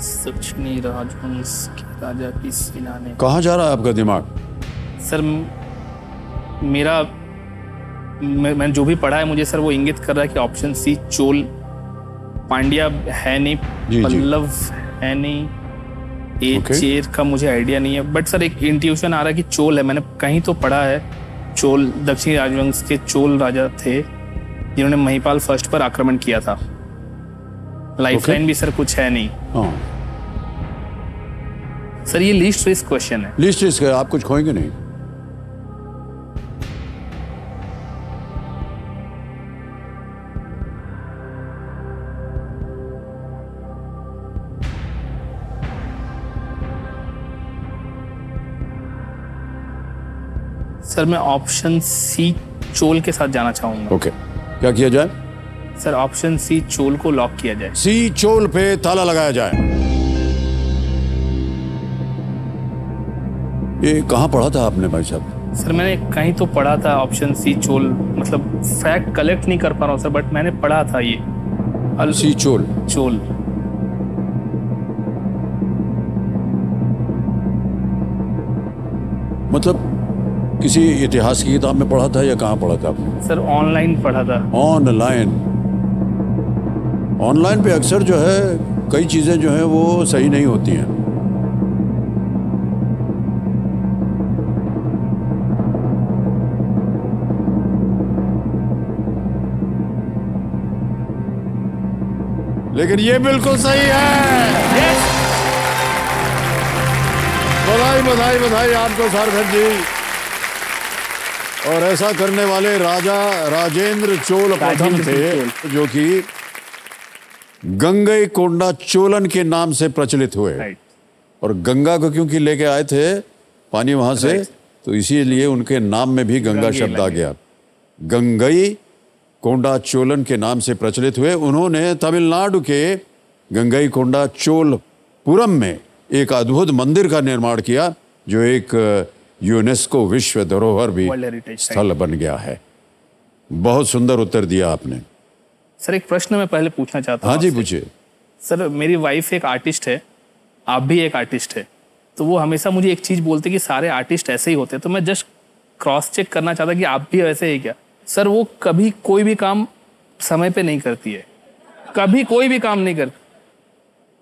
सच राजवंश के राजा की सेना ने कहाँ जा रहा है आपका दिमाग? सर मेरा मैंने जो भी पढ़ा है मुझे सर वो इंगित कर रहा है कि ऑप्शन सी चोल पांड्या है नहीं पल्लव है नहीं ए Okay. चेर का मुझे आइडिया नहीं है। बट सर एक इंट्यूशन आ रहा है कि चोल है। मैंने कहीं तो पढ़ा है चोल दक्षिणी राजवंश के चोल राजा थे जिन्होंने महिपाल फ़र्स्ट पर आक्रमण किया था। लाइफ लाइफलाइन भी सर कुछ है नहीं। हाँ। सर ये लीस्ट रिस्क क्वेश्चन है। लिस्ट इसका आप कुछ खोएँगे नहीं। सर मैं ऑप्शन सी चोल के साथ जाना चाहूँगा। ओके क्या किया जाए? सर ऑप्शन सी चोल को लॉक किया जाए। सी चोल पे ताला लगाया जाए। ये कहाँ पढ़ा था आपने भाई साहब? सर मैंने कहीं तो पढ़ा था ऑप्शन सी चोल। मतलब फैक्ट कलेक्ट नहीं कर पा रहा हूँ सर बट मैंने पढ़ा था ये। अल सी चोल। चोल। मतलब किसी इतिहास की किताब में पढ़ा था या कहाँ पढ़ा था आपने? सर ऑनलाइन पढ़ा था। ऑनलाइन। ऑनलाइन पे अक्सर जो है कई चीज़ें जो हैं वो सही नहीं होती हैं। लेकिन ये बिल्कुल सही है। बधाई बधाई बधाई आपको सार्थक जी। और ऐसा करने वाले राजा राजेंद्र चोल प्रथम थे जो कि गंगई कोंडा चोलन के नाम से प्रचलित हुए। और गंगा को क्योंकि लेके आए थे? पानी वहाँ से। तो इसीलिए उनके नाम में भी गंगा शब्द आ गया। गंगई कोंडा चोलन के नाम से प्रचलित हुए। उन्होंने तमिलनाडु के गंगई कोंडा चोलपुरम में एक अद्भुत मंदिर का निर्माण किया जो एक यूनेस्को विश्व धरोहर भी। स्थल बन गया है। बहुत सुंदर उत्तर दिया आपने। सर एक प्रश्न मैं पहले पूछना चाहता हूँ हाँ जी। पूछिए। सर मेरी वाइफ एक आर्टिस्ट है आप भी एक आर्टिस्ट है। तो वो हमेशा मुझे एक चीज़ बोलते कि सारे आर्टिस्ट ऐसे ही होते हैं। तो मैं जस्ट क्रॉस चेक करना चाहता कि आप भी ऐसे ही क्या? सर वो कभी कोई भी काम समय पे नहीं करती है। कभी कोई भी काम नहीं करती।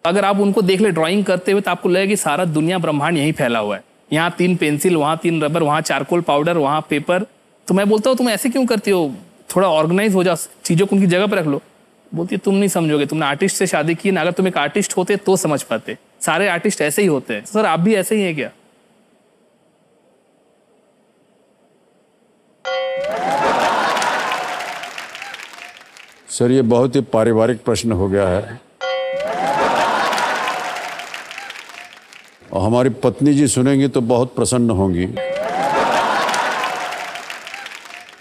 अगर आप उनको देख ले ड्राइंग करते हुए तो आपको लगेगा कि सारा दुनिया ब्रह्मांड यहीं फैला हुआ है। यहाँ तीन पेंसिल, वहाँ तीन रबर, वहाँ चारकोल पाउडर, वहाँ पेपर। तो मैं बोलता हूँ, तुम ऐसे क्यों करती हो? थोड़ा ऑर्गेनाइज हो जा चीज़ों को उनकी जगह पर रख लो। बोलती है, तुम नहीं समझोगे, तुमने आर्टिस्ट से शादी की ना अगर तुम एक आर्टिस्ट होते तो समझ पाते। सारे आर्टिस्ट ऐसे ही होते हैं। सर, आप भी ऐसे ही हैं क्या? सर, ये बहुत ही पारिवारिक प्रश्न हो गया है। और हमारी पत्नी जी सुनेंगी तो बहुत प्रसन्न होंगी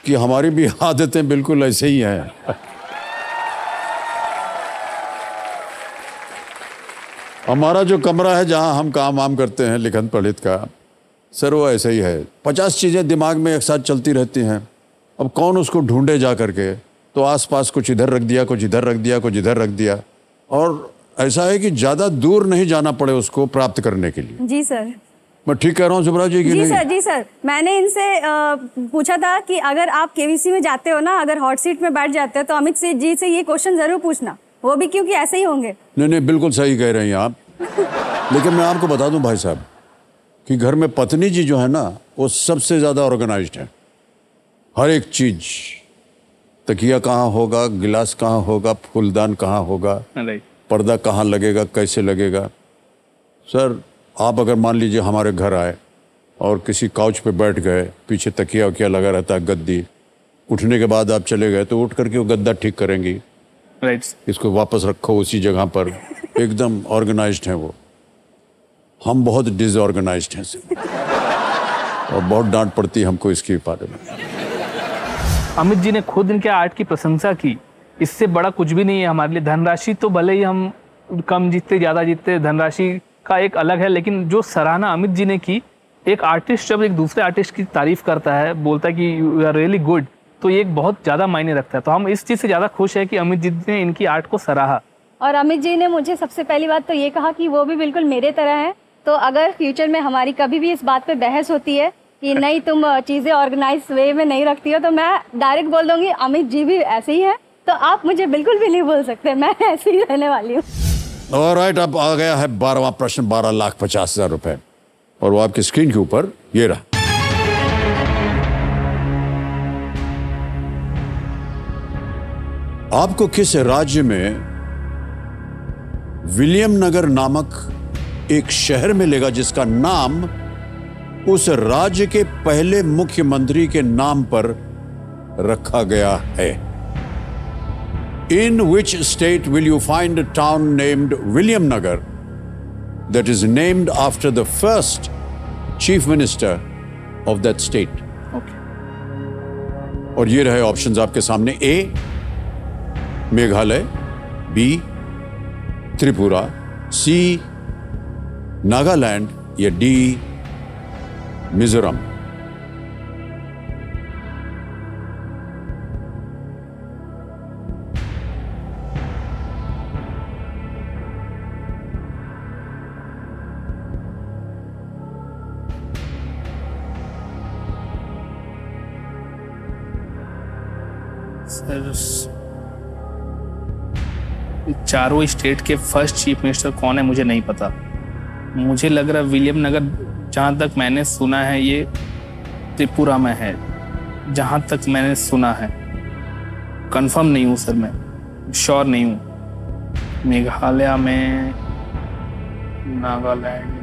कि हमारी भी आदतें बिल्कुल ऐसे ही हैं। हमारा जो कमरा है जहाँ हम काम वाम करते हैं, लिखन पढ़ित का, सर वो ऐसे ही है। पचास चीज़ें दिमाग में एक साथ चलती रहती हैं। अब कौन उसको ढूंढे जा करके? तो आसपास कुछ इधर रख दिया, कुछ इधर रख दिया, कुछ इधर रख दिया। और ऐसा है कि ज़्यादा दूर नहीं जाना पड़े उसको प्राप्त करने के लिए। जी सर। मैं ठीक कह रहा हूँ सुब्रा जी की जी नहीं? सर जी सर। मैंने इनसे पूछा था कि अगर आप केवीसी में जाते हो ना अगर हॉट सीट में बैठ जाते हो तो अमित से जी से ये क्वेश्चन ज़रूर पूछना। वो भी क्योंकि ऐसे ही होंगे। नहीं नहीं बिल्कुल सही कह रही हैं आप। लेकिन मैं आपको बता दूँ भाई साहब कि घर में पत्नी जी जो है ना वो सबसे ज़्यादा ऑर्गेनाइज है। हर एक चीज़। तकिया कहाँ होगा गिलास कहाँ होगा फूलदान कहाँ होगा? राइट पर्दा कहाँ लगेगा कैसे लगेगा? सर आप अगर मान लीजिए हमारे घर आए और किसी काउच पे बैठ गए पीछे तकिया वकिया लगा रहता है गद्दी उठने के बाद आप चले गए तो उठ करके वो गद्दा ठीक करेंगी। राइट इसको वापस रखो उसी जगह पर। एकदम ऑर्गेनाइज हैं वो। हम बहुत डिसऑर्गेनाइज्ड हैं सर। और बहुत डांट पड़ती है हमको इसके बारे में। अमित जी ने खुद इनके आर्ट की प्रशंसा की। इससे बड़ा कुछ भी नहीं है हमारे लिए। धनराशि तो भले ही हम कम जीतते, ज़्यादा जीतते, धनराशि का एक अलग है, लेकिन जो सराहना अमित जी ने की, एक आर्टिस्ट जब एक दूसरे आर्टिस्ट की तारीफ़ करता है, बोलता है कि यू आर रियली गुड तो ये एक बहुत ज़्यादा मायने रखता है। तो हम इस चीज़ से ज़्यादा खुश है कि अमित जी ने इनकी आर्ट को सराहा। और अमित जी ने मुझे सबसे पहली बात तो ये कहा कि वो भी बिल्कुल मेरे तरह है। तो अगर फ्यूचर में हमारी कभी भी इस बात पर बहस होती है कि नहीं तुम चीज़ें ऑर्गेनाइज वे में नहीं रखती हो तो मैं डायरेक्ट बोल दूँगी, अमित जी भी ऐसे ही है। तो आप मुझे बिल्कुल भी नहीं बोल सकते, मैं ऐसे ही रहने वाली हूँ। और राइट अब आ गया है बारहवा प्रश्न, बारह लाख पचास हज़ार रुपए। और वो आपकी स्क्रीन के ऊपर, ये रहा। आपको किस राज्य में विलियम नगर नामक एक शहर मिलेगा जिसका नाम उस राज्य के पहले मुख्यमंत्री के नाम पर रखा गया है? In which state will you find a town named William Nagar that is named after the first chief minister of that state? और ये रहे ऑप्शंस आपके सामने A Meghalaya B Tripura C Nagaland या डी मिजोरम चारों स्टेट के first chief minister कौन है, मुझे नहीं पता। मुझे लग रहा विलियम नगर, जहाँ तक मैंने सुना है, ये त्रिपुरा में है। जहाँ तक मैंने सुना है। कंफर्म नहीं हूँ, सर, मैं। श्योर नहीं हूँ। मेघालय में, नागालैंड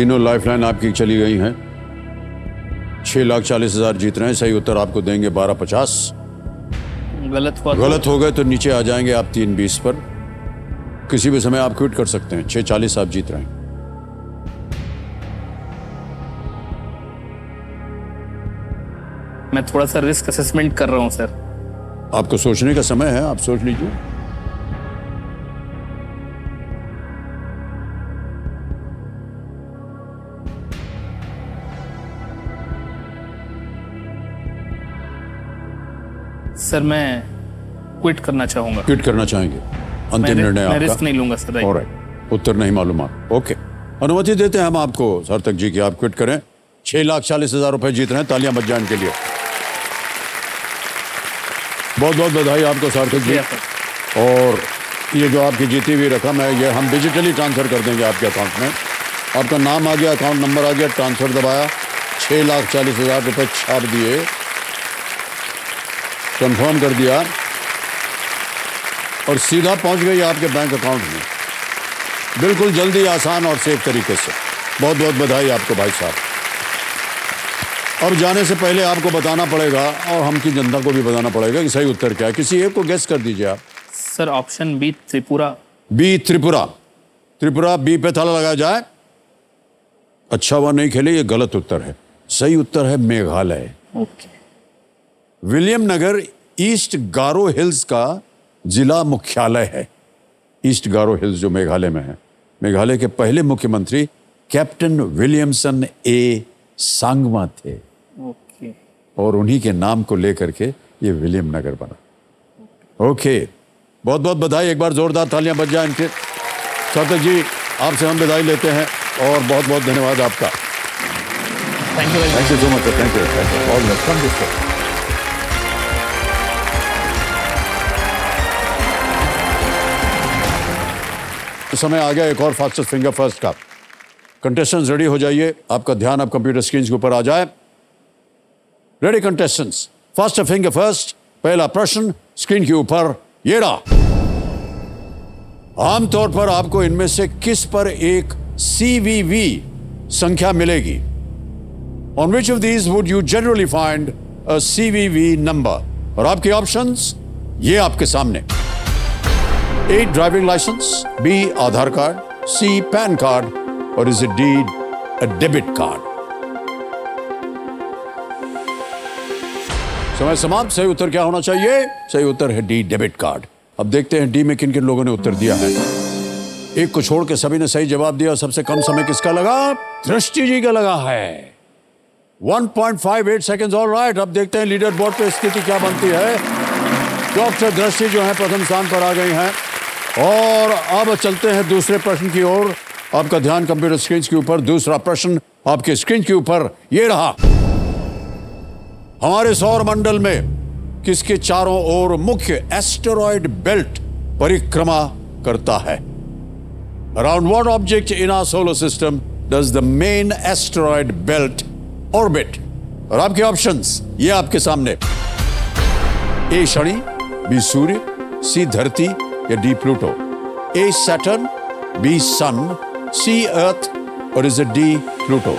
तीनों लाइफलाइन आपकी चली गई हैं। छह लाख चालीस हज़ार जीत रहे हैं। सही उत्तर आपको देंगे बारह पचास। गलत गलत हो गए तो नीचे आ जाएँगे आप तीन बीस पर। किसी भी समय आप क्विट कर सकते हैं। छह चालीस आप जीत रहे हैं। मैं थोड़ा सा रिस्क असेसमेंट कर रहा हूँ सर आपको सोचने का समय है। आप सोच लीजिए। सर मैं क्विट करना चाहूँगा। क्विट करना चाहेंगे? अंतिम निर्णय मैं आपका? रिस्क नहीं लूँगा सर ऑलराइट उत्तर नहीं मालूम आप। ओके अनुमति देते हैं हम आपको सार्थक जी की आप क्विट करें। छह लाख चालीस हज़ार रुपए जीत रहे हैं तालियाँ बच जाए इनके लिए। बहुत बहुत बधाई आपको सार्थक जी। और ये जो आपकी जीती हुई रकम है ये हम डिजिटली ट्रांसफ़र कर देंगे आपके अकाउंट में। आपका नाम आ गया अकाउंट नंबर आ गया ट्रांसफ़र दबाया। छह लाख चालीस हज़ार रुपए छाप दिए। कंफर्म कर दिया और सीधा पहुँच गई आपके बैंक अकाउंट में। बिल्कुल जल्दी आसान और सेफ़ तरीके से। बहुत बहुत बधाई आपको भाई साहब। अब जाने से पहले आपको बताना पड़ेगा और हम की जनता को भी बताना पड़ेगा कि सही उत्तर क्या है। किसी एक को गेस कर दीजिए आप। Sir option B Tripura B Tripura Tripura B पे ताला लगाया जाए। अच्छा हुआ नहीं खेले ये गलत उत्तर है। सही उत्तर है Meghalaya. Okay Williamnagar east Garo hills का जिला मुख्यालय है। ईस्ट गारो हिल्स जो मेघालय में है। मेघालय के पहले मुख्यमंत्री कैप्टन विलियमसन ए सांगमा थे। ओके। और उन्हीं के नाम को लेकर के ये विलियम नगर बना। ओके। बहुत बहुत बधाई। एक बार जोरदार तालियाँ बज जाए इनके। सार्थक जी आपसे हम बधाई लेते हैं और बहुत बहुत धन्यवाद आपका। Thank you thank you so much thank you all welcome तो समय आ गया, एक और फास्टेस्ट फिंगर फ़र्स्ट का। कंटेस्टेंट्स रेडी हो जाइए, आपका ध्यान अब कंप्यूटर स्क्रीन के ऊपर आ जाए। Ready contestants fast finger first पहला प्रश्न स्क्रीन के ऊपर, ये रहा। आमतौर पर आपको इनमें से किस पर एक सीवीवी संख्या मिलेगी? On which of these would you generally find CVV number और आपके ऑप्शंस ये आपके सामने। A driving licence B Aadhaar card C PAN card और is it D a debit card समय समाप्त सही उत्तर क्या होना चाहिए? सही उत्तर है डी डेबिट कार्ड अब देखते हैं डी में किन किन लोगों ने उत्तर दिया है। एक को छोड़ के सभी ने सही जवाब दिया, सबसे कम समय किसका लगा? दृष्टि जी का लगा है। 1.58 सेकंड्स ऑल राइट अब देखते हैं लीडर बोर्ड पे स्थिति क्या बनती है। डॉक्टर दृष्टि जो है, प्रथम स्थान पर आ गई हैं। और अब चलते हैं दूसरे प्रश्न की ओर। आपका ध्यान कंप्यूटर स्क्रीन के ऊपर। दूसरा प्रश्न आपके स्क्रीन के ऊपर। ये रहा, हमारे सौर मंडल में किसके चारों ओर मुख्य एस्टेरॉयड बेल्ट परिक्रमा करता है? Around what object in our solar system does the main asteroid belt orbit? और आपके ऑप्शंस ये आपके सामने। ए शनि, बी सूर्य, सी धरती या D Pluto A Saturn B sun C earth और इज़ डी प्लूटो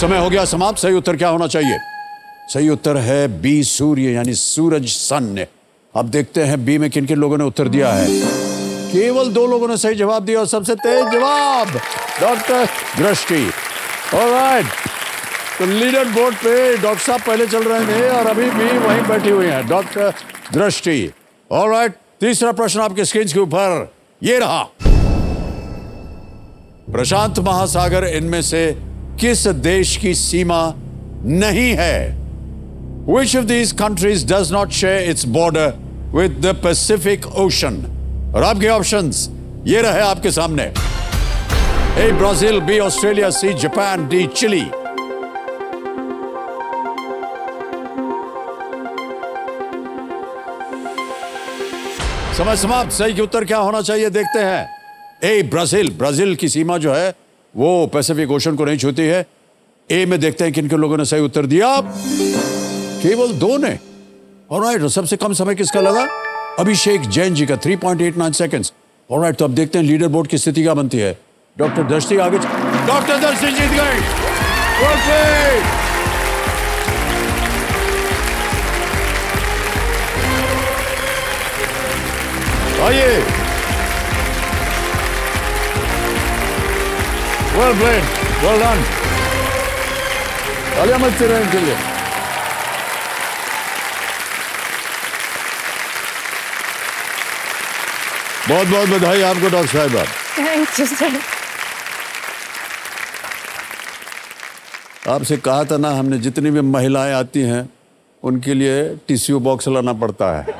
समय हो गया समाप्त। सही उत्तर क्या होना चाहिए? सही उत्तर है बी सूर्य, यानी सूरज सन। अब देखते हैं बी में किन किन लोगों ने उत्तर दिया है। केवल दो लोगों ने सही जवाब दिया और सबसे तेज जवाब डॉक्टर दृष्टि तो लीडर बोर्ड पे डॉक्टर साहब पहले चल रहे थे और अभी भी वहीं बैठी हुई हैं। डॉक्टर दृष्टि ऑलराइट तीसरा प्रश्न आपके स्क्रीन के ऊपर ये रहा। प्रशांत महासागर इनमें से किस देश की सीमा नहीं है? Which of these countries does not share its border with the Pacific Ocean? और आपके ऑप्शंस ये रहे आपके सामने। A Brazil B Australia C Japan D Chile समय समाप्त। सही के उत्तर क्या होना चाहिए देखते हैं। ए, ब्राज़ील। ब्राज़ील की सीमा जो है, वो पैसिफिक ओशन को नहीं छूती है। ए में देखते हैं किन किन लोगों ने सही उत्तर दिया। केवल दो ने। और राइट सबसे कम समय किसका लगा? अभिषेक जैन जी का 3.89 सेकंड्स राइट तो अब देखते हैं लीडर बोर्ड की स्थिति क्या बनती है। डॉक्टर दर्शी आगे डॉक्टर दर्शी जीत गए आइए वेल प्लेड वेल डन तालियाँ मत रहे इनके लिए बहुत बहुत बधाई आपको डॉक्टर साहिबा। सर आपसे कहा था ना हमने जितनी भी महिलाएँ आती हैं उनके लिए टिश्यू बॉक्स लाना पड़ता है।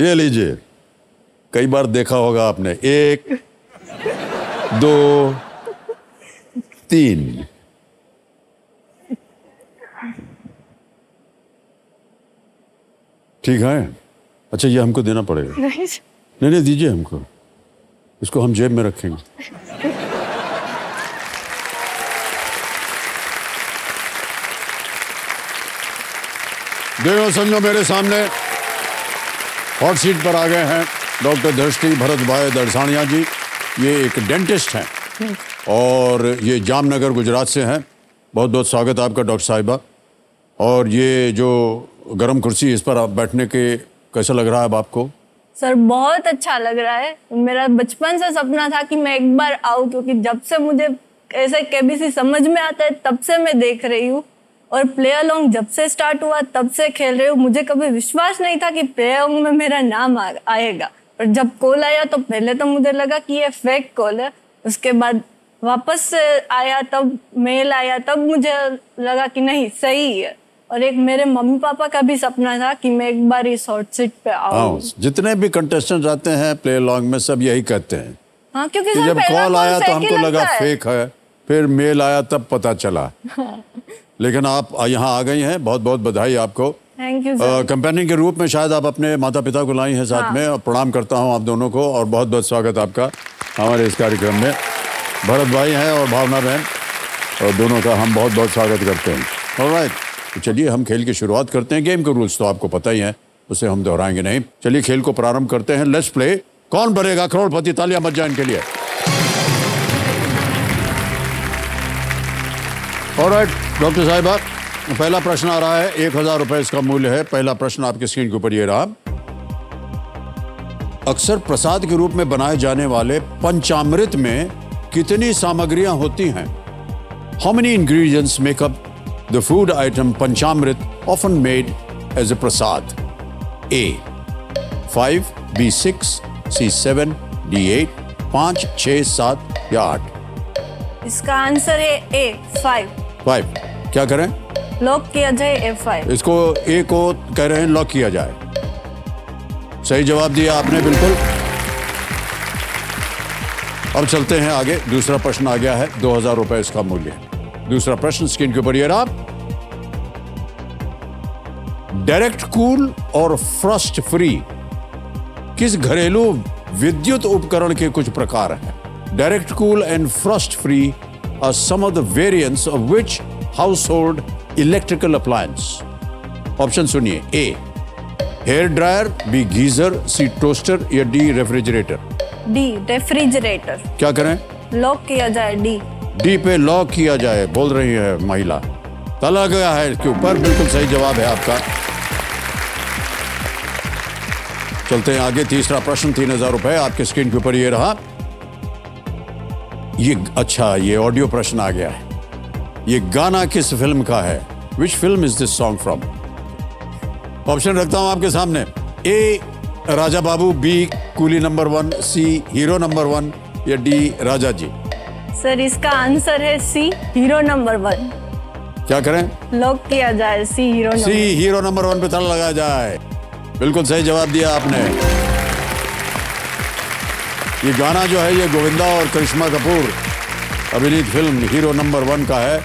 ये लीजिए। कई बार देखा होगा आपने। एक दो तीन। ठीक है? अच्छा ये हमको देना पड़ेगा। नहीं। नहीं नहीं दीजिए हमको। इसको हम जेब में रखेंगे। देखो समझो मेरे सामने। हॉट सीट पर आ गए हैं डॉक्टर दृष्टि भरत भाई दरसानिया जी ये एक डेंटिस्ट हैं। और ये जामनगर गुजरात से हैं। बहुत बहुत स्वागत है आपका डॉक्टर साहिबा। और ये जो गर्म कुर्सी इस पर आप बैठने के कैसा लग रहा है अब आपको? सर, बहुत अच्छा लग रहा है। मेरा बचपन से सपना था कि मैं एक बार आऊँ, क्योंकि जब से मुझे ऐसे केबीसी समझ में आता है, तब से मैं देख रही हूँ। और प्ले अलोंग जब से स्टार्ट हुआ तब से खेल रही हूँ। मुझे कभी विश्वास नहीं था कि प्ले अलोंग में मेरा नाम आ, आएगा। और जब कॉल आया तो पहले तो मुझे लगा कि ये फेक कॉल है। उसके बाद वापस से आया तब मेल आया तब मुझे लगा कि नहीं सही है। और एक मेरे मम्मी पापा का भी सपना था कि मैं एक बार इस हॉट सीट पे हाँ आऊँ जितने भी कंटेस्टेंट आते हैं प्ले लॉन्ग में सब यही कहते हैं हाँ क्योंकि जब कॉल आया तो हमको लगा फेक है। फिर मेल आया तब पता चला। लेकिन आप यहाँ आ गई हैं। बहुत बहुत बधाई आपको। थैंक यू कंपेनियन के रूप में शायद आप अपने माता पिता को लाई हैं साथ हाँ। में। और प्रणाम करता हूँ आप दोनों को। और बहुत बहुत स्वागत आपका हमारे इस कार्यक्रम में। भरत भाई हैं और भावना बहन। और दोनों का हम बहुत बहुत स्वागत करते हैं। ऑलराइट तो चलिए हम खेल की शुरुआत करते हैं। गेम के रूल्स तो आपको पता ही है। उसे हम दोहराएँगे नहीं। चलिए खेल को प्रारंभ करते हैं। लेट्स प्ले कौन बनेगा करोड़पति तालियाँ मत जाए इनके लिए। ऑलराइट डॉक्टर साहिबा पहला प्रश्न आ रहा है एक हज़ार रुपए इसका मूल्य है पहला प्रश्न आपके स्क्रीन के ऊपर ये रहा अक्सर प्रसाद के रूप में बनाए जाने वाले पंचामृत में कितनी सामग्रियाँ होती हैं how many ingredients make up the food item Panchamrit often made as a prasad? A. 5, B 6, C 7, D 8, 5, 6, 7 या आठ इसका आंसर है ए फाइव 5 क्या करें? लॉक किया जाए ए फाइव इसको ए को कह रहे हैं लॉक किया जाए। सही जवाब दिया आपने बिल्कुल। अब चलते हैं आगे। दूसरा प्रश्न आ गया है दो हज़ार रुपए इसका मूल्य। दूसरा प्रश्न स्क्रीन के ऊपर ये रहा। डायरेक्ट कूल और फ्रस्ट फ्री किस घरेलू विद्युत उपकरण के कुछ प्रकार हैं? Direct cool and frost free some of the variants of which household electrical appliance option सुनिए A hair dryer B geyser C toaster या डी रेफ्रिजरेटर डी रेफ्रिजरेटर क्या करें? लॉक किया जाए डी डी पे लॉक किया जाए बोल रही है महिला। तला गया है इसके ऊपर बिल्कुल सही जवाब है आपका। चलते हैं आगे तीसरा प्रश्न तीन हज़ार रुपए आपके स्क्रीन के ऊपर ये रहा। ये अच्छा ये ऑडियो प्रश्न आ गया है। ये गाना किस फ़िल्म का है? Which film is this song from option रखता हूँ आपके सामने। A Raja Babu B Coolie number one C Hero number one या डी राजा जी? सर इसका आंसर है सी हीरो नंबर वन। क्या करें? लॉक किया जाए C Hero C Hero number one पे ताला लगाया जाए। बिल्कुल सही जवाब दिया आपने। ये गाना जो है ये गोविंदा और करिश्मा कपूर अभिनीत फ़िल्म हीरो नंबर वन का है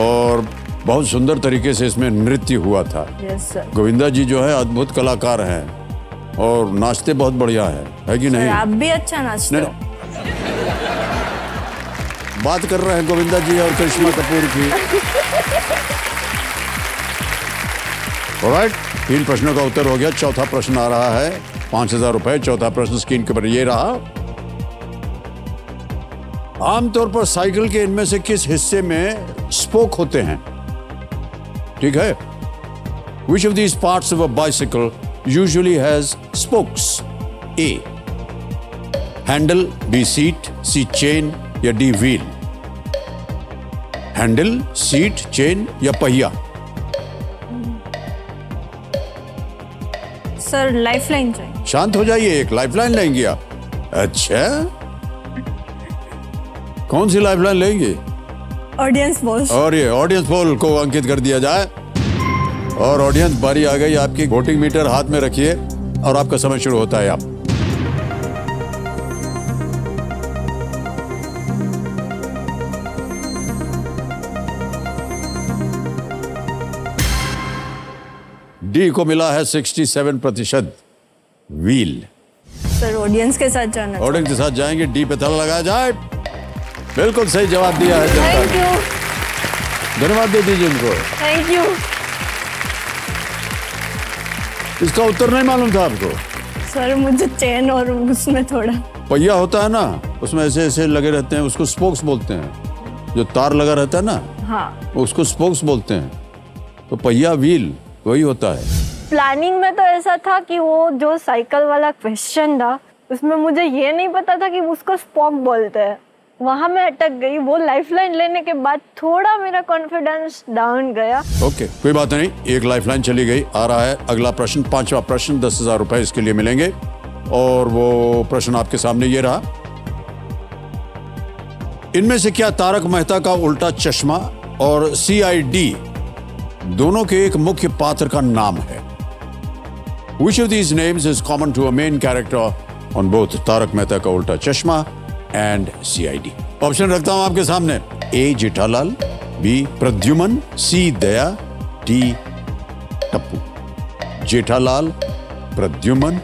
और बहुत सुंदर तरीके से इसमें नृत्य हुआ था। सर गोविंदा जी जो है अद्भुत कलाकार हैं और नाचते बहुत बढ़िया है। है कि नहीं? आप भी अच्छा नाचते हो। बात कर रहे हैं गोविंदा जी और करिश्मा कपूर की। राइट तीन प्रश्नों का उत्तर हो गया। चौथा प्रश्न आ रहा है। पाँच हज़ार रुपए चौथा प्रश्न स्क्रीन के ऊपर। ये रहा आमतौर पर साइकिल के इनमें से किस हिस्से में स्पोक होते हैं? ठीक है? Which of these parts of a bicycle usually has spokes A handle B seat C chain या D wheel handle seat chain या पहिया? सर लाइफ लाइन चाहिए शांत हो जाइए एक लाइफलाइन लेंगे आप। अच्छा। कौन सी लाइफलाइन लेंगे? ऑडियंस बोस और ये ऑडियंस पोल को अंकित कर दिया जाए। और ऑडियंस बारी आ गई आपकी वोटिंग मीटर हाथ में रखिए और आपका समय शुरू होता है आप डी को मिला है 67 प्रतिशत व्हील सर ऑडियंस के साथ जाना ऑडियंस के साथ जाएँगे डी पे ताला लगाया जाए। बिल्कुल सही जवाब दिया है थैंक जनता यू धन्यवाद दे दीजिए उनको। थैंक यू इसका उत्तर नहीं मालूम था आपको? सर मुझे चेन और उसमें थोड़ा। पहिया होता है ना उसमें ऐसे ऐसे लगे रहते हैं उसको स्पोक्स बोलते हैं। जो तार लगा रहता है ना हाँ। उसको स्पोक्स बोलते हैं। तो पहिया व्हील वही होता है। प्लानिंग में तो ऐसा था कि वो जो साइकिल वाला क्वेश्चन था उसमें मुझे ये नहीं पता था कि उसको स्पोक बोलते हैं। वहाँ मैं अटक गई। वो लाइफलाइन लेने के बाद थोड़ा मेरा कॉन्फिडेंस डाउन गया। ओके okay, कोई बात नहीं। एक लाइफलाइन चली गई आ रहा है। अगला प्रश्न पांचवा प्रश्न दस हज़ार रुपए इसके लिए मिलेंगे। और वो प्रश्न आपके सामने ये रहा। इनमें से क्या तारक मेहता का उल्टा चश्मा और सीआईडी दोनों के एक मुख्य पात्र का नाम है? Which of these names is common to a main character on both Tarak Mehta Ka Ooltah चश्मा एंड सीआईडी ऑप्शन रखता हूँ आपके सामने. A Jethalal B Pradyuman C Daya D Tappu Jethalal Pradyuman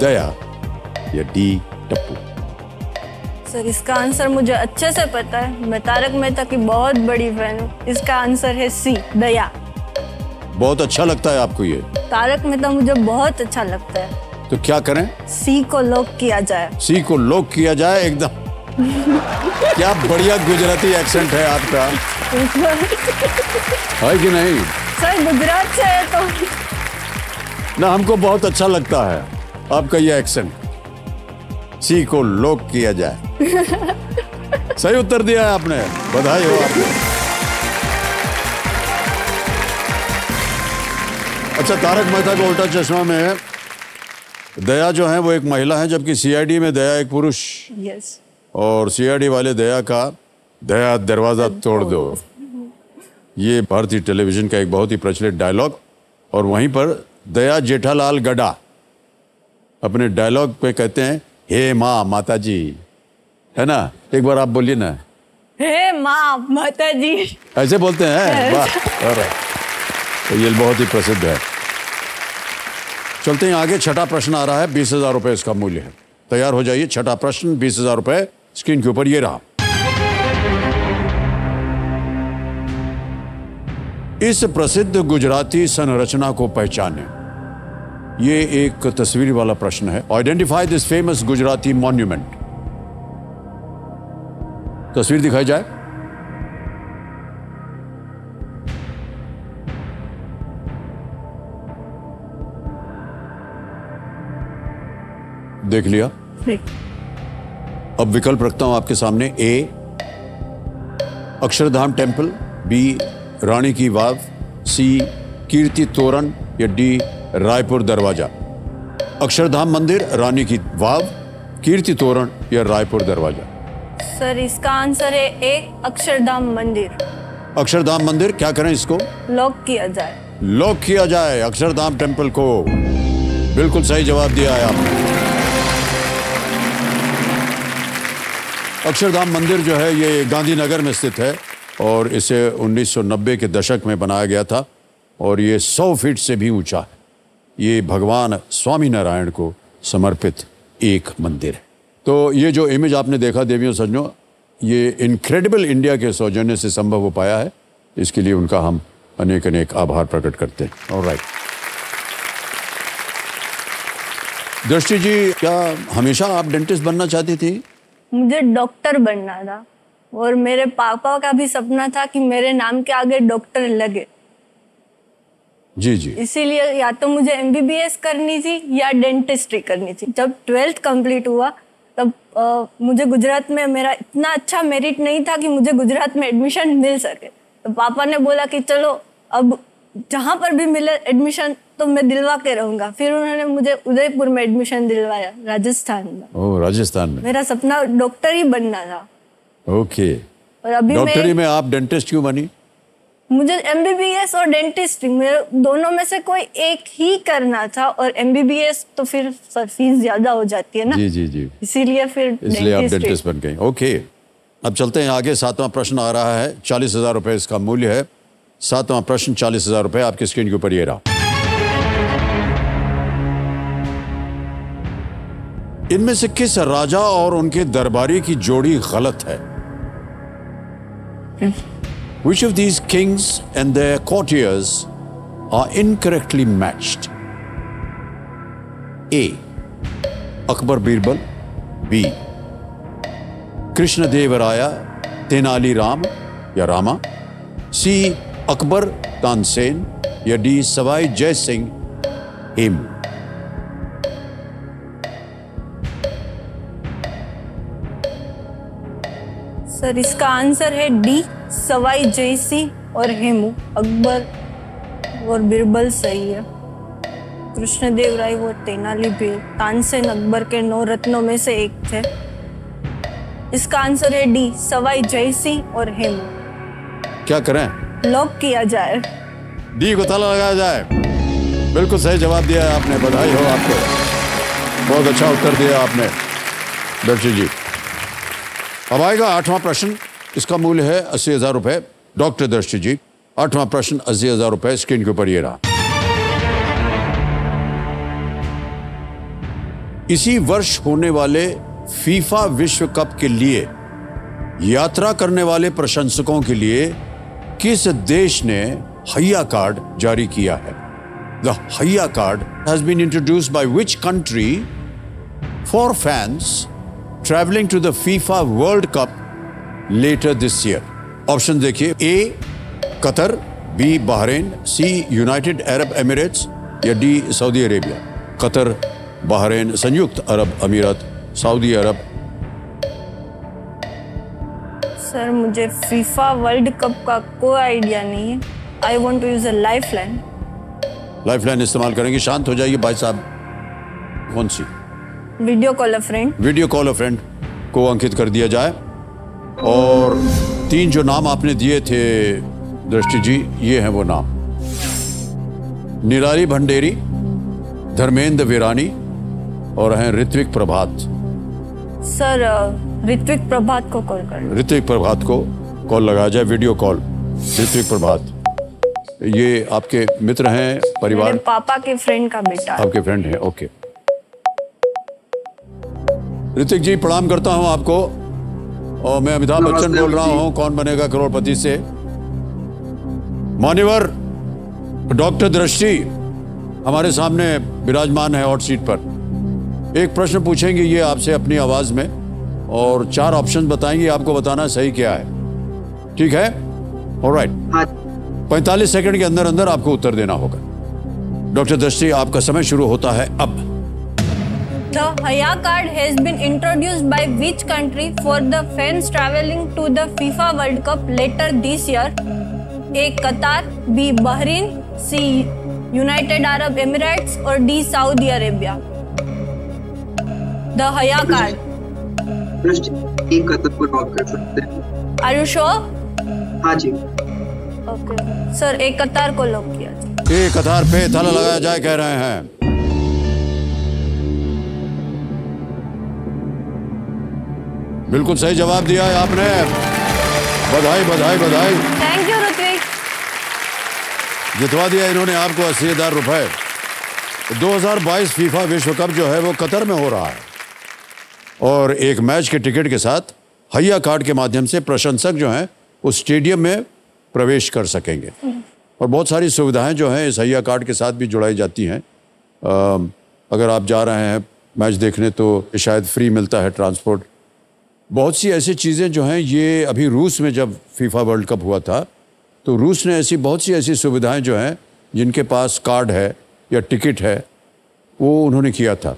Daya या डी टप्पू सर इसका आंसर मुझे अच्छे से पता है. मैं तारक मेहता की बहुत बड़ी फ़ैन हूँ. इसका आंसर है सी दया बहुत अच्छा लगता है आपको ये. तारक मेहता मुझे बहुत अच्छा लगता है. तो क्या करें? सी को लोक किया जाए। सी को लोक किया जाए एकदम। क्या बढ़िया गुजराती एक्सेंट है आपका। है कि नहीं? सर गुजरात से है तो। ना हमको बहुत अच्छा लगता है आपका ये एक्सेंट सी को लोक किया जाए। सही उत्तर दिया है आपने। बधाई हो आपको अच्छा तारक मेहता का उल्टा चश्मा में दया जो है वो एक महिला है जबकि सीआईडी में दया एक पुरुष। यस और सीआईडी वाले दया का दया दरवाज़ा तोड़ दो। ये भारतीय टेलीविज़न का एक बहुत ही प्रचलित डायलॉग और वहीं पर दया जेठालाल गडा अपने डायलॉग पे कहते हैं हे माँ माता जी है ना? एक बार आप बोलिए ना। हे माँ माता जी ऐसे बोलते हैं? वाह तो ये बहुत ही प्रसिद्ध है। चलते हैं आगे, छठा प्रश्न आ रहा है, बीस हज़ार रुपए इसका मूल्य है। तैयार हो जाइए, छठा प्रश्न, बीस हज़ार रुपए स्क्रीन के ऊपर, ये रहा। इस प्रसिद्ध गुजराती संरचना को पहचाने। ये एक तस्वीर वाला प्रश्न है। Identify this famous Gujarati monument तस्वीर दिखाई जाए। देख लिया। अब विकल्प रखता हूँ आपके सामने। A Akshardham temple B Rani ki Vav C कीर्ति तोरण या डी रायपुर दरवाज़ा। अक्षरधाम मंदिर रानी की वाव कीर्ति तोरण या रायपुर दरवाज़ा। सर इसका आंसर है ए अक्षरधाम मंदिर। अक्षरधाम मंदिर क्या करें इसको? लॉक किया जाए। लॉक किया जाए अक्षरधाम टेंपल को। बिल्कुल सही जवाब दिया है आपने। अक्षरधाम मंदिर जो है, ये गांधीनगर में स्थित है और इसे 1990 के दशक में बनाया गया था और ये 100 फीट से भी ऊँचा है। ये भगवान स्वामी नारायण को समर्पित एक मंदिर है। तो ये जो इमेज आपने देखा, देवियों, सज्जनों, ये इनक्रेडिबल इंडिया के सौजन्य से संभव हो पाया है। इसके लिए उनका हम अनेक अनेक आभार प्रकट करते हैं। और राइट दृष्टि जी, क्या हमेशा आप डेंटिस्ट बनना चाहती थी? मुझे डॉक्टर बनना था। और मेरे पापा का भी सपना था कि मेरे नाम के आगे डॉक्टर लगे। जी जी। इसीलिए या तो मुझे एमबीबीएस करनी थी या डेंटिस्ट्री करनी थी। जब ट्वेल्थ कंप्लीट हुआ तब अ, मुझे गुजरात में मेरा इतना अच्छा मेरिट नहीं था कि मुझे गुजरात में एडमिशन मिल सके। तो पापा ने बोला कि चलो अब जहाँ पर भी मिले एडमिशन तो मैं दिलवा के रहूँगा। फिर उन्होंने मुझे उदयपुर में एडमिशन दिलवाया राजस्थान में। ओ राजस्थान में? मेरा सपना डॉक्टर ही बनना था। ओके। और अभी डॉक्टरी में आप डेंटिस्ट क्यों बनी? मुझे एमबीबीएस और डेंटिस्ट्री मेरे दोनों में से कोई एक ही करना था और एमबीबीएस तो फिर सर फ़ीस ज़्यादा हो जाती है ना? जी जी जी। इसीलिए फिर इसलिए आप डेंटिस्ट बन गए ओके। अब चलते हैं आगे। सातवां प्रश्न आ रहा है। चालीस हज़ार रुपए इसका मूल्य है। सातवां प्रश्न चालीस हज़ार रुपए आपकी स्क्रीन के ऊपर ये रहा। इनमें से किस राजा और उनके दरबारी की जोड़ी गलत है? Which of these kings and the courtiers are incorrectly matched A Akbar Birbal B Krishnadeva Raya Tenali Rama या रामा सी अकबर तानसेन या D Sawai Jai Singh him sir इसका आंसर है डी सवाई जयसी और हेमू अकबर और बिरबल सही है कृष्णदेव राय वो तेनाली भी तानसेन अकबर के नौ रत्नों में से एक थे। इसका आंसर है डी सवाई जयसी और हेमू। क्या करें? लॉक किया जाए। डी को ताला लगाया जाए। बिल्कुल सही जवाब दिया है आपने बधाई हो आपको। बहुत अच्छा उत्तर दिया आपने। दर्शी जी। अब आएगा आठवां प्रश्न। इसका मूल्य है अस्सी हज़ार रुपए। डॉक्टर दर्शी जी, आठवां प्रश्न अस्सी हज़ार रुपए। स्क्रीन के ऊपर ये रहा। इसी वर्ष होने वाले फीफा विश्व कप के लिए यात्रा करने वाले प्रशंसकों के लिए किस देश ने हैया कार्ड जारी किया है? The Hayya card has been introduced by which country for fans travelling to the FIFA World Cup later this year option देखिए. A Qatar B Bahrain C United Arab Emirates या D Saudi Arabia Qatar Bahrain संयुक्त अरब अमीरात सऊदी अरब sir मुझे FIFA World Cup का कोई आइडिया नहीं है. I want to use a lifeline lifeline इस्तेमाल करेंगे. शांत हो जाइए भाई साहब. कौन सी? Video call a friend video call a friend को अंकित कर दिया जाए। और तीन जो नाम आपने दिए थे दृष्टि जी ये हैं वो नाम। निराली भंडेरी धर्मेंद्र वीरानी और हैं ऋत्विक प्रभात। सर ऋत्विक प्रभात को कॉल कर। ऋत्विक प्रभात को कॉल लगाया जाए वीडियो कॉल ऋत्विक प्रभात ये आपके मित्र हैं परिवार? पापा के फ्रेंड का बेटा। आपके फ्रेंड हैं ओके ऋतिक जी प्रणाम करता हूँ आपको। और मैं अमिताभ बच्चन बोल रहा हूँ कौन बनेगा करोड़पति से? मान्यवर डॉक्टर दृष्टि हमारे सामने विराजमान है हॉट सीट पर। एक प्रश्न पूछेंगे ये आपसे अपनी आवाज़ में और चार ऑप्शन बताएँगे आपको बताना सही क्या है। ठीक है? ऑलराइट पैंतालीस सेकंड के अंदर अंदर आपको उत्तर देना होगा। डॉक्टर दृष्टि आपका समय शुरू होता है अब। The Haya card has been introduced by which country for the fans traveling to the FIFA World Cup later this year? A. Qatar, B. Bahrain, C. United Arab Emirates or D. Saudi Arabia? The Haya card. दृष्टि कदम को lock कर सकते हैं Are you sure? हाँ जी Okay. Sir एक कतार को lock किया जाए। ये कतार पे ताला लगाया जाए कह रहे हैं बिल्कुल सही जवाब दिया है आपने। बधाई बधाई बधाई। Thank you ऋत्विक जितवा दिया इन्होंने आपको अस्सी हज़ार रुपए। 2022 फीफा विश्व कप जो है वो कतर में हो रहा है। और एक मैच के टिकट के साथ हया कार्ड के माध्यम से प्रशंसक जो हैं उस स्टेडियम में प्रवेश कर सकेंगे। और बहुत सारी सुविधाएँ जो हैं इस हया कार्ड के साथ भी जुड़ाई जाती हैं। अगर आप जा रहे हैं मैच देखने तो शायद फ्री मिलता है ट्रांसपोर्ट बहुत सी ऐसी चीज़ें जो हैं, ये अभी रूस में जब फीफा वर्ल्ड कप हुआ था तो रूस ने ऐसी बहुत सी ऐसी सुविधाएँ जो हैं, जिनके पास कार्ड है या टिकट है, वो उन्होंने किया था।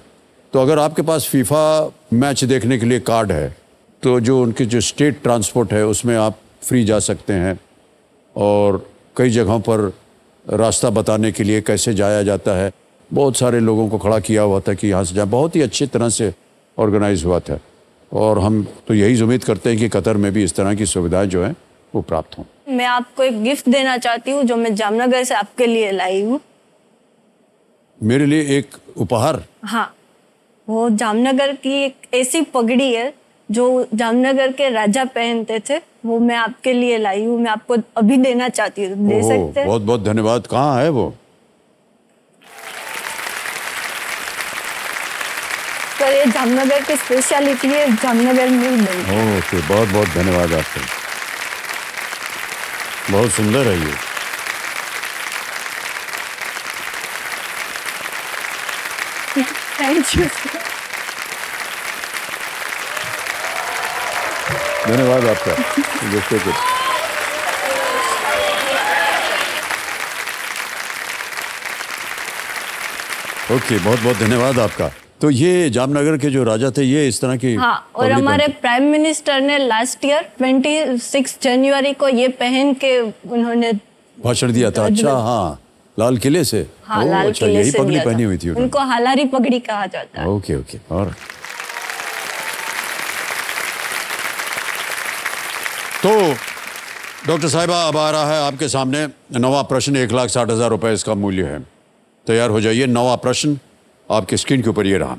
तो अगर आपके पास फीफा मैच देखने के लिए कार्ड है तो जो उनके जो स्टेट ट्रांसपोर्ट है, उसमें आप फ्री जा सकते हैं और कई जगहों पर रास्ता बताने के लिए कैसे जाया जाता है। बहुत सारे लोगों को खड़ा किया हुआ था कि यहाँ से जाए बहुत ही अच्छी तरह से ऑर्गेनाइज हुआ था। और हम तो यही उम्मीद करते हैं कि कतर में भी इस तरह की सुविधाएँ जो है वो प्राप्त हों। मैं आपको एक गिफ्ट देना चाहती हूँ जो मैं जामनगर से आपके लिए लाई हूँ। मेरे लिए एक उपहार। हाँ वो जामनगर की एक ऐसी पगड़ी है जो जामनगर के राजा पहनते थे वो मैं आपके लिए लाई हूँ। मैं आपको अभी देना चाहती हूँ दे सकते बहुत बहुत धन्यवाद। कहाँ है वो? पर ये जामनगर की स्पेशलिटी है जामनगर में ही बनी ओके बहुत बहुत धन्यवाद आपका। बहुत सुंदर है ये। थैंक यू धन्यवाद आपका। देखते कुछ ओके okay, बहुत बहुत धन्यवाद आपका। तो ये जामनगर के जो राजा थे ये इस तरह की हाँ और हमारे प्राइम मिनिस्टर ने लास्ट ईयर 26 जनवरी को ये पहन के उन्होंने भाषण दिया था। अच्छा हाँ लाल किले से। हाँ लाल अच्छा किले यही से पगड़ी पहनी हुई थी उनको हालारी पगड़ी कहा जाता है। ओके ओके और? तो डॉक्टर साहिबा अब आ रहा है आपके सामने। नवा प्रश्न एक लाख साठ हज़ार रुपए इसका मूल्य है। तैयार हो जाइए नवा प्रश्न। आपके स्क्रीन के ऊपर ये रहा।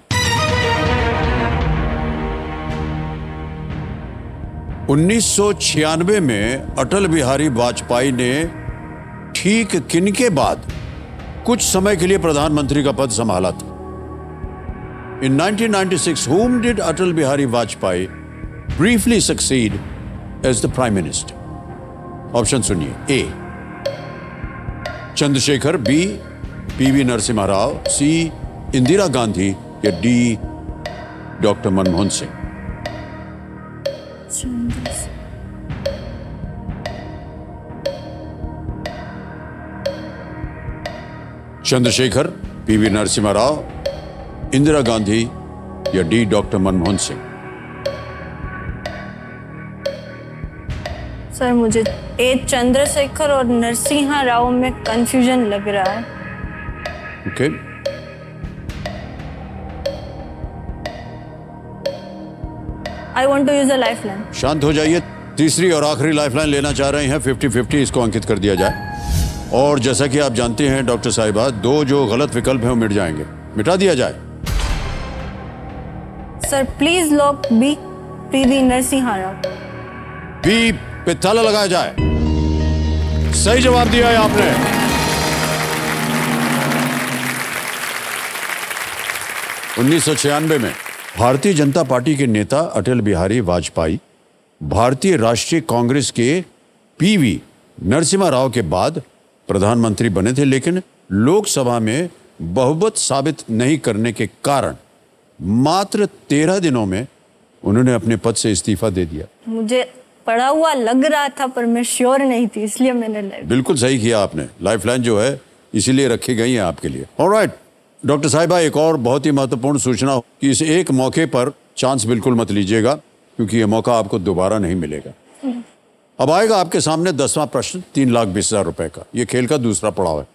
उन्नीस सौ छियानबे में अटल बिहारी वाजपेयी ने ठीक किनके बाद कुछ समय के लिए प्रधानमंत्री का पद संभाला था। In 1996, whom did Atal Bihari Vajpayee briefly succeed as the Prime Minister? Option सुनिए। A Chandrashekhar B PV Narasimha Rao C Indira Gandhi या D doctor Manmohan Singh. Chandrashekhar PV Narasimha Rao Indira Gandhi या D doctor Manmohan Singh. Sir मुझे A Chandrashekhar और नरसिंहा राव में confusion लग रहा है। Okay I want to use a lifeline शांत हो जाइए। तीसरी और आखिरी लाइफ लाइन लेना चाह रहे हैं। फिफ्टी फिफ्टी इसको अंकित कर दिया जाए। और जैसा कि आप जानते हैं डॉक्टर साहिबा दो जो गलत विकल्प हैं वो मिट जाएँगे। मिटा दिया जाए। सर प्लीज़ लॉक बी प्रीति नरसिंह राव बी पे ताला लगाया जाए। सही जवाब दिया है आपने। उन्नीस में भारतीय जनता पार्टी के नेता अटल बिहारी वाजपेयी भारतीय राष्ट्रीय कांग्रेस के पीवी नरसिम्हा राव के बाद प्रधानमंत्री बने थे लेकिन लोकसभा में बहुमत साबित नहीं करने के कारण मात्र तेरह दिनों में उन्होंने अपने पद से इस्तीफा दे दिया। मुझे पढ़ा हुआ लग रहा था पर मैं श्योर नहीं थी इसलिए मैंने बिल्कुल सही किया आपने। लाइफलाइन जो है इसीलिए रखी गई है आपके लिए। ऑलराइट डॉक्टर साहिबा एक और बहुत ही महत्वपूर्ण सूचना कि इस एक मौके पर चांस बिल्कुल मत लीजिएगा क्योंकि ये मौका आपको दोबारा नहीं मिलेगा। अब आएगा आपके सामने दसवां प्रश्न तीन लाख बीस हज़ार रुपए का। ये खेल का दूसरा पड़ाव है।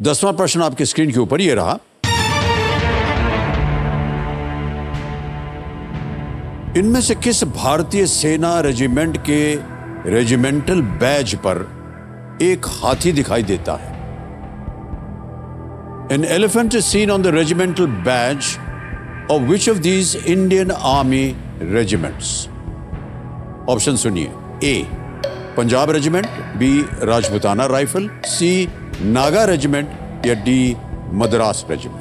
दसवां प्रश्न आपकी स्क्रीन के ऊपर ये रहा। इनमें से किस भारतीय सेना रेजिमेंट के रेजिमेंटल बैज पर एक हाथी दिखाई देता है? an elephant is seen on the regimental badge of which of these Indian army regiments option सुनिए A Punjab regiment B Rajputana rifle C Naga regiment या डी मद्रास रेजिमेंट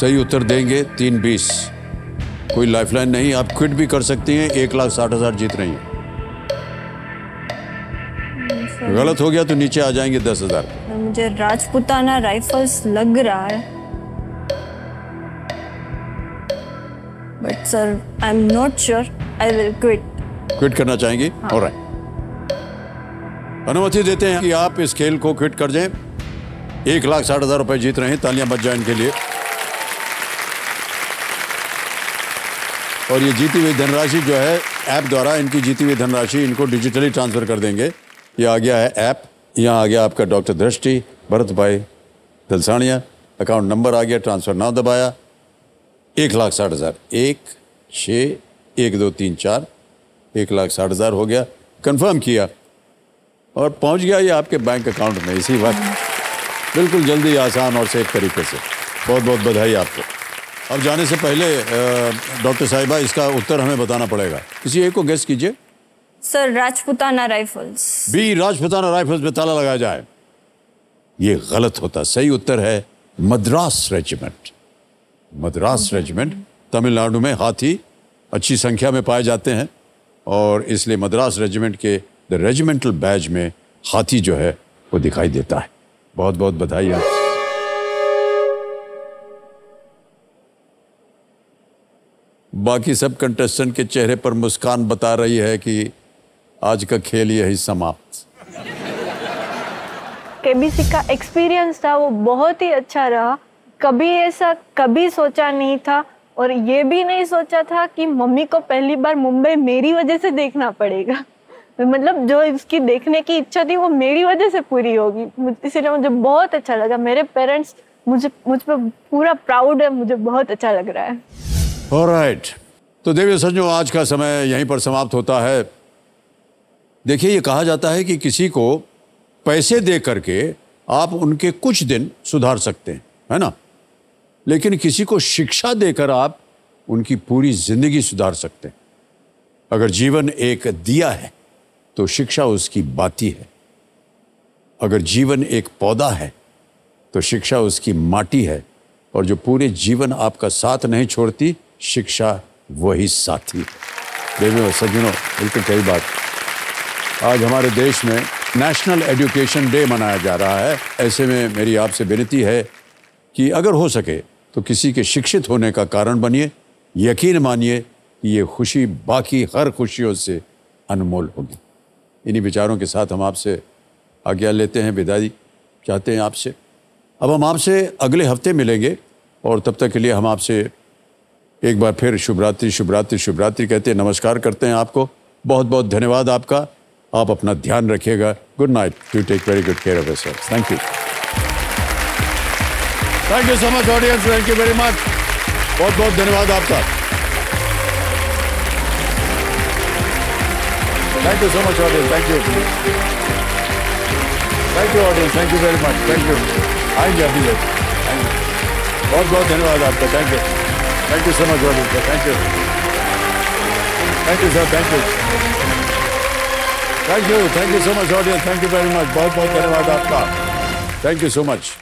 सही उत्तर देंगे तीन बीस। कोई लाइफलाइन नहीं आप क्विट भी कर सकती हैं एक लाख साठ हज़ार जीत रही हैं। गलत हो गया तो नीचे आ जाएँगे दस हज़ार। मुझे राजपुताना राइफल्स लग रहा है। But sir I am not sure I will quit quit करना चाहेंगी? हाँ। और अनुमति देते हैं कि आप इस खेल को क्विट कर दें। एक लाख साठ हज़ार रुपए जीत रहे हैं तालियाँ बच जाए इनके लिए। और ये जीती हुई धनराशि जो है, ऐप द्वारा इनकी जीती हुई धनराशि इनको डिजिटली ट्रांसफ़र कर देंगे। ये आ गया है ऐप, यहाँ आ गया आपका डॉक्टर दृष्टि, भरत भाई दलसानिया, अकाउंट नंबर आ गया, ट्रांसफ़र ना दबाया, एक लाख साठ हज़ार। एक छः एक, दो, तीन, चार, एक लाख साठ हज़ार हो गया कंफर्म किया। और पहुँच गया ये आपके बैंक अकाउंट में, इसी वक्त। बिल्कुल जल्दी आसान और सेफ़ तरीके से। बहुत बहुत बधाई आपको। अब जाने से पहले डॉक्टर साहिबा इसका उत्तर हमें बताना पड़ेगा। किसी एक को गेस कीजिए। Sir Rajputana rifles B Rajputana rifles में ताला लगाया जाए। ये गलत होता सही उत्तर है मद्रास रेजिमेंट मद्रास रेजिमेंट तमिलनाडु में हाथी अच्छी संख्या में पाए जाते हैं और इसलिए मद्रास रेजिमेंट के द रेजिमेंटल बैज में हाथी जो है वो दिखाई देता है। बहुत बहुत बधाई आप बाकी सब कंटेस्टेंट के चेहरे पर मुस्कान बता रही है कि आज का खेल यही समाप्त। केबीसी का एक्सपीरियंस था, वो बहुत ही अच्छा रहा। कभी ऐसा कभी सोचा नहीं था और ये भी नहीं सोचा था कि मम्मी को पहली बार मुंबई मेरी वजह से देखना पड़ेगा। मतलब जो इसकी देखने की इच्छा थी, वो मेरी वजह से पूरी होगी। इसीलिए मुझे बहुत अच्छा लगा। मेरे पेरेंट्स मुझे, मुझ पर पूरा प्राउड है, मुझे बहुत अच्छा लग रहा है। ऑलराइट तो देवी सज्जनों आज का समय यहीं पर समाप्त होता है, देखिए, ये कहा जाता है कि किसी को पैसे दे करके आप उनके कुछ दिन सुधार सकते हैं, है ना? लेकिन किसी को शिक्षा देकर आप उनकी पूरी ज़िंदगी सुधार सकते हैं। अगर जीवन एक दिया है तो शिक्षा उसकी बाती है। अगर जीवन एक पौधा है तो शिक्षा उसकी माटी है। और जो पूरे जीवन आपका साथ नहीं छोड़ती शिक्षा वही साथी। देवी और सज्जनों बिल्कुल कई बात। आज हमारे देश में नेशनल एजुकेशन डे मनाया जा रहा है। ऐसे में मेरी आपसे विनती है कि अगर हो सके तो किसी के शिक्षित होने का कारण बनिए, यकीन मानिए कि ये खुशी बाकी हर खुशियों से अनमोल होगी। इन्हीं विचारों के साथ हम आपसे आज्ञा लेते हैं। विदाई चाहते हैं आपसे। अब हम आपसे अगले हफ़्ते मिलेंगे और तब तक के लिए हम आपसे एक बार फिर शुभ रात्रि शुभ रात्रि शुभ रात्रि कहते हैं, नमस्कार करते हैं आपको। बहुत बहुत धन्यवाद आपका। आप अपना ध्यान रखिएगा। Good night you take very good care of sir thank you thank you so much audience thank you very much बहुत बहुत धन्यवाद आपका। Thank you so much audience thank you thank you audience thank you very much thank you आएँगे अभी बहुत बहुत धन्यवाद आपका. Thank you thank you so much audience thank you thank you sir thank you thank you thank you so much audience thank you very much बहुत बहुत धन्यवाद आपका थैंक यू सो मच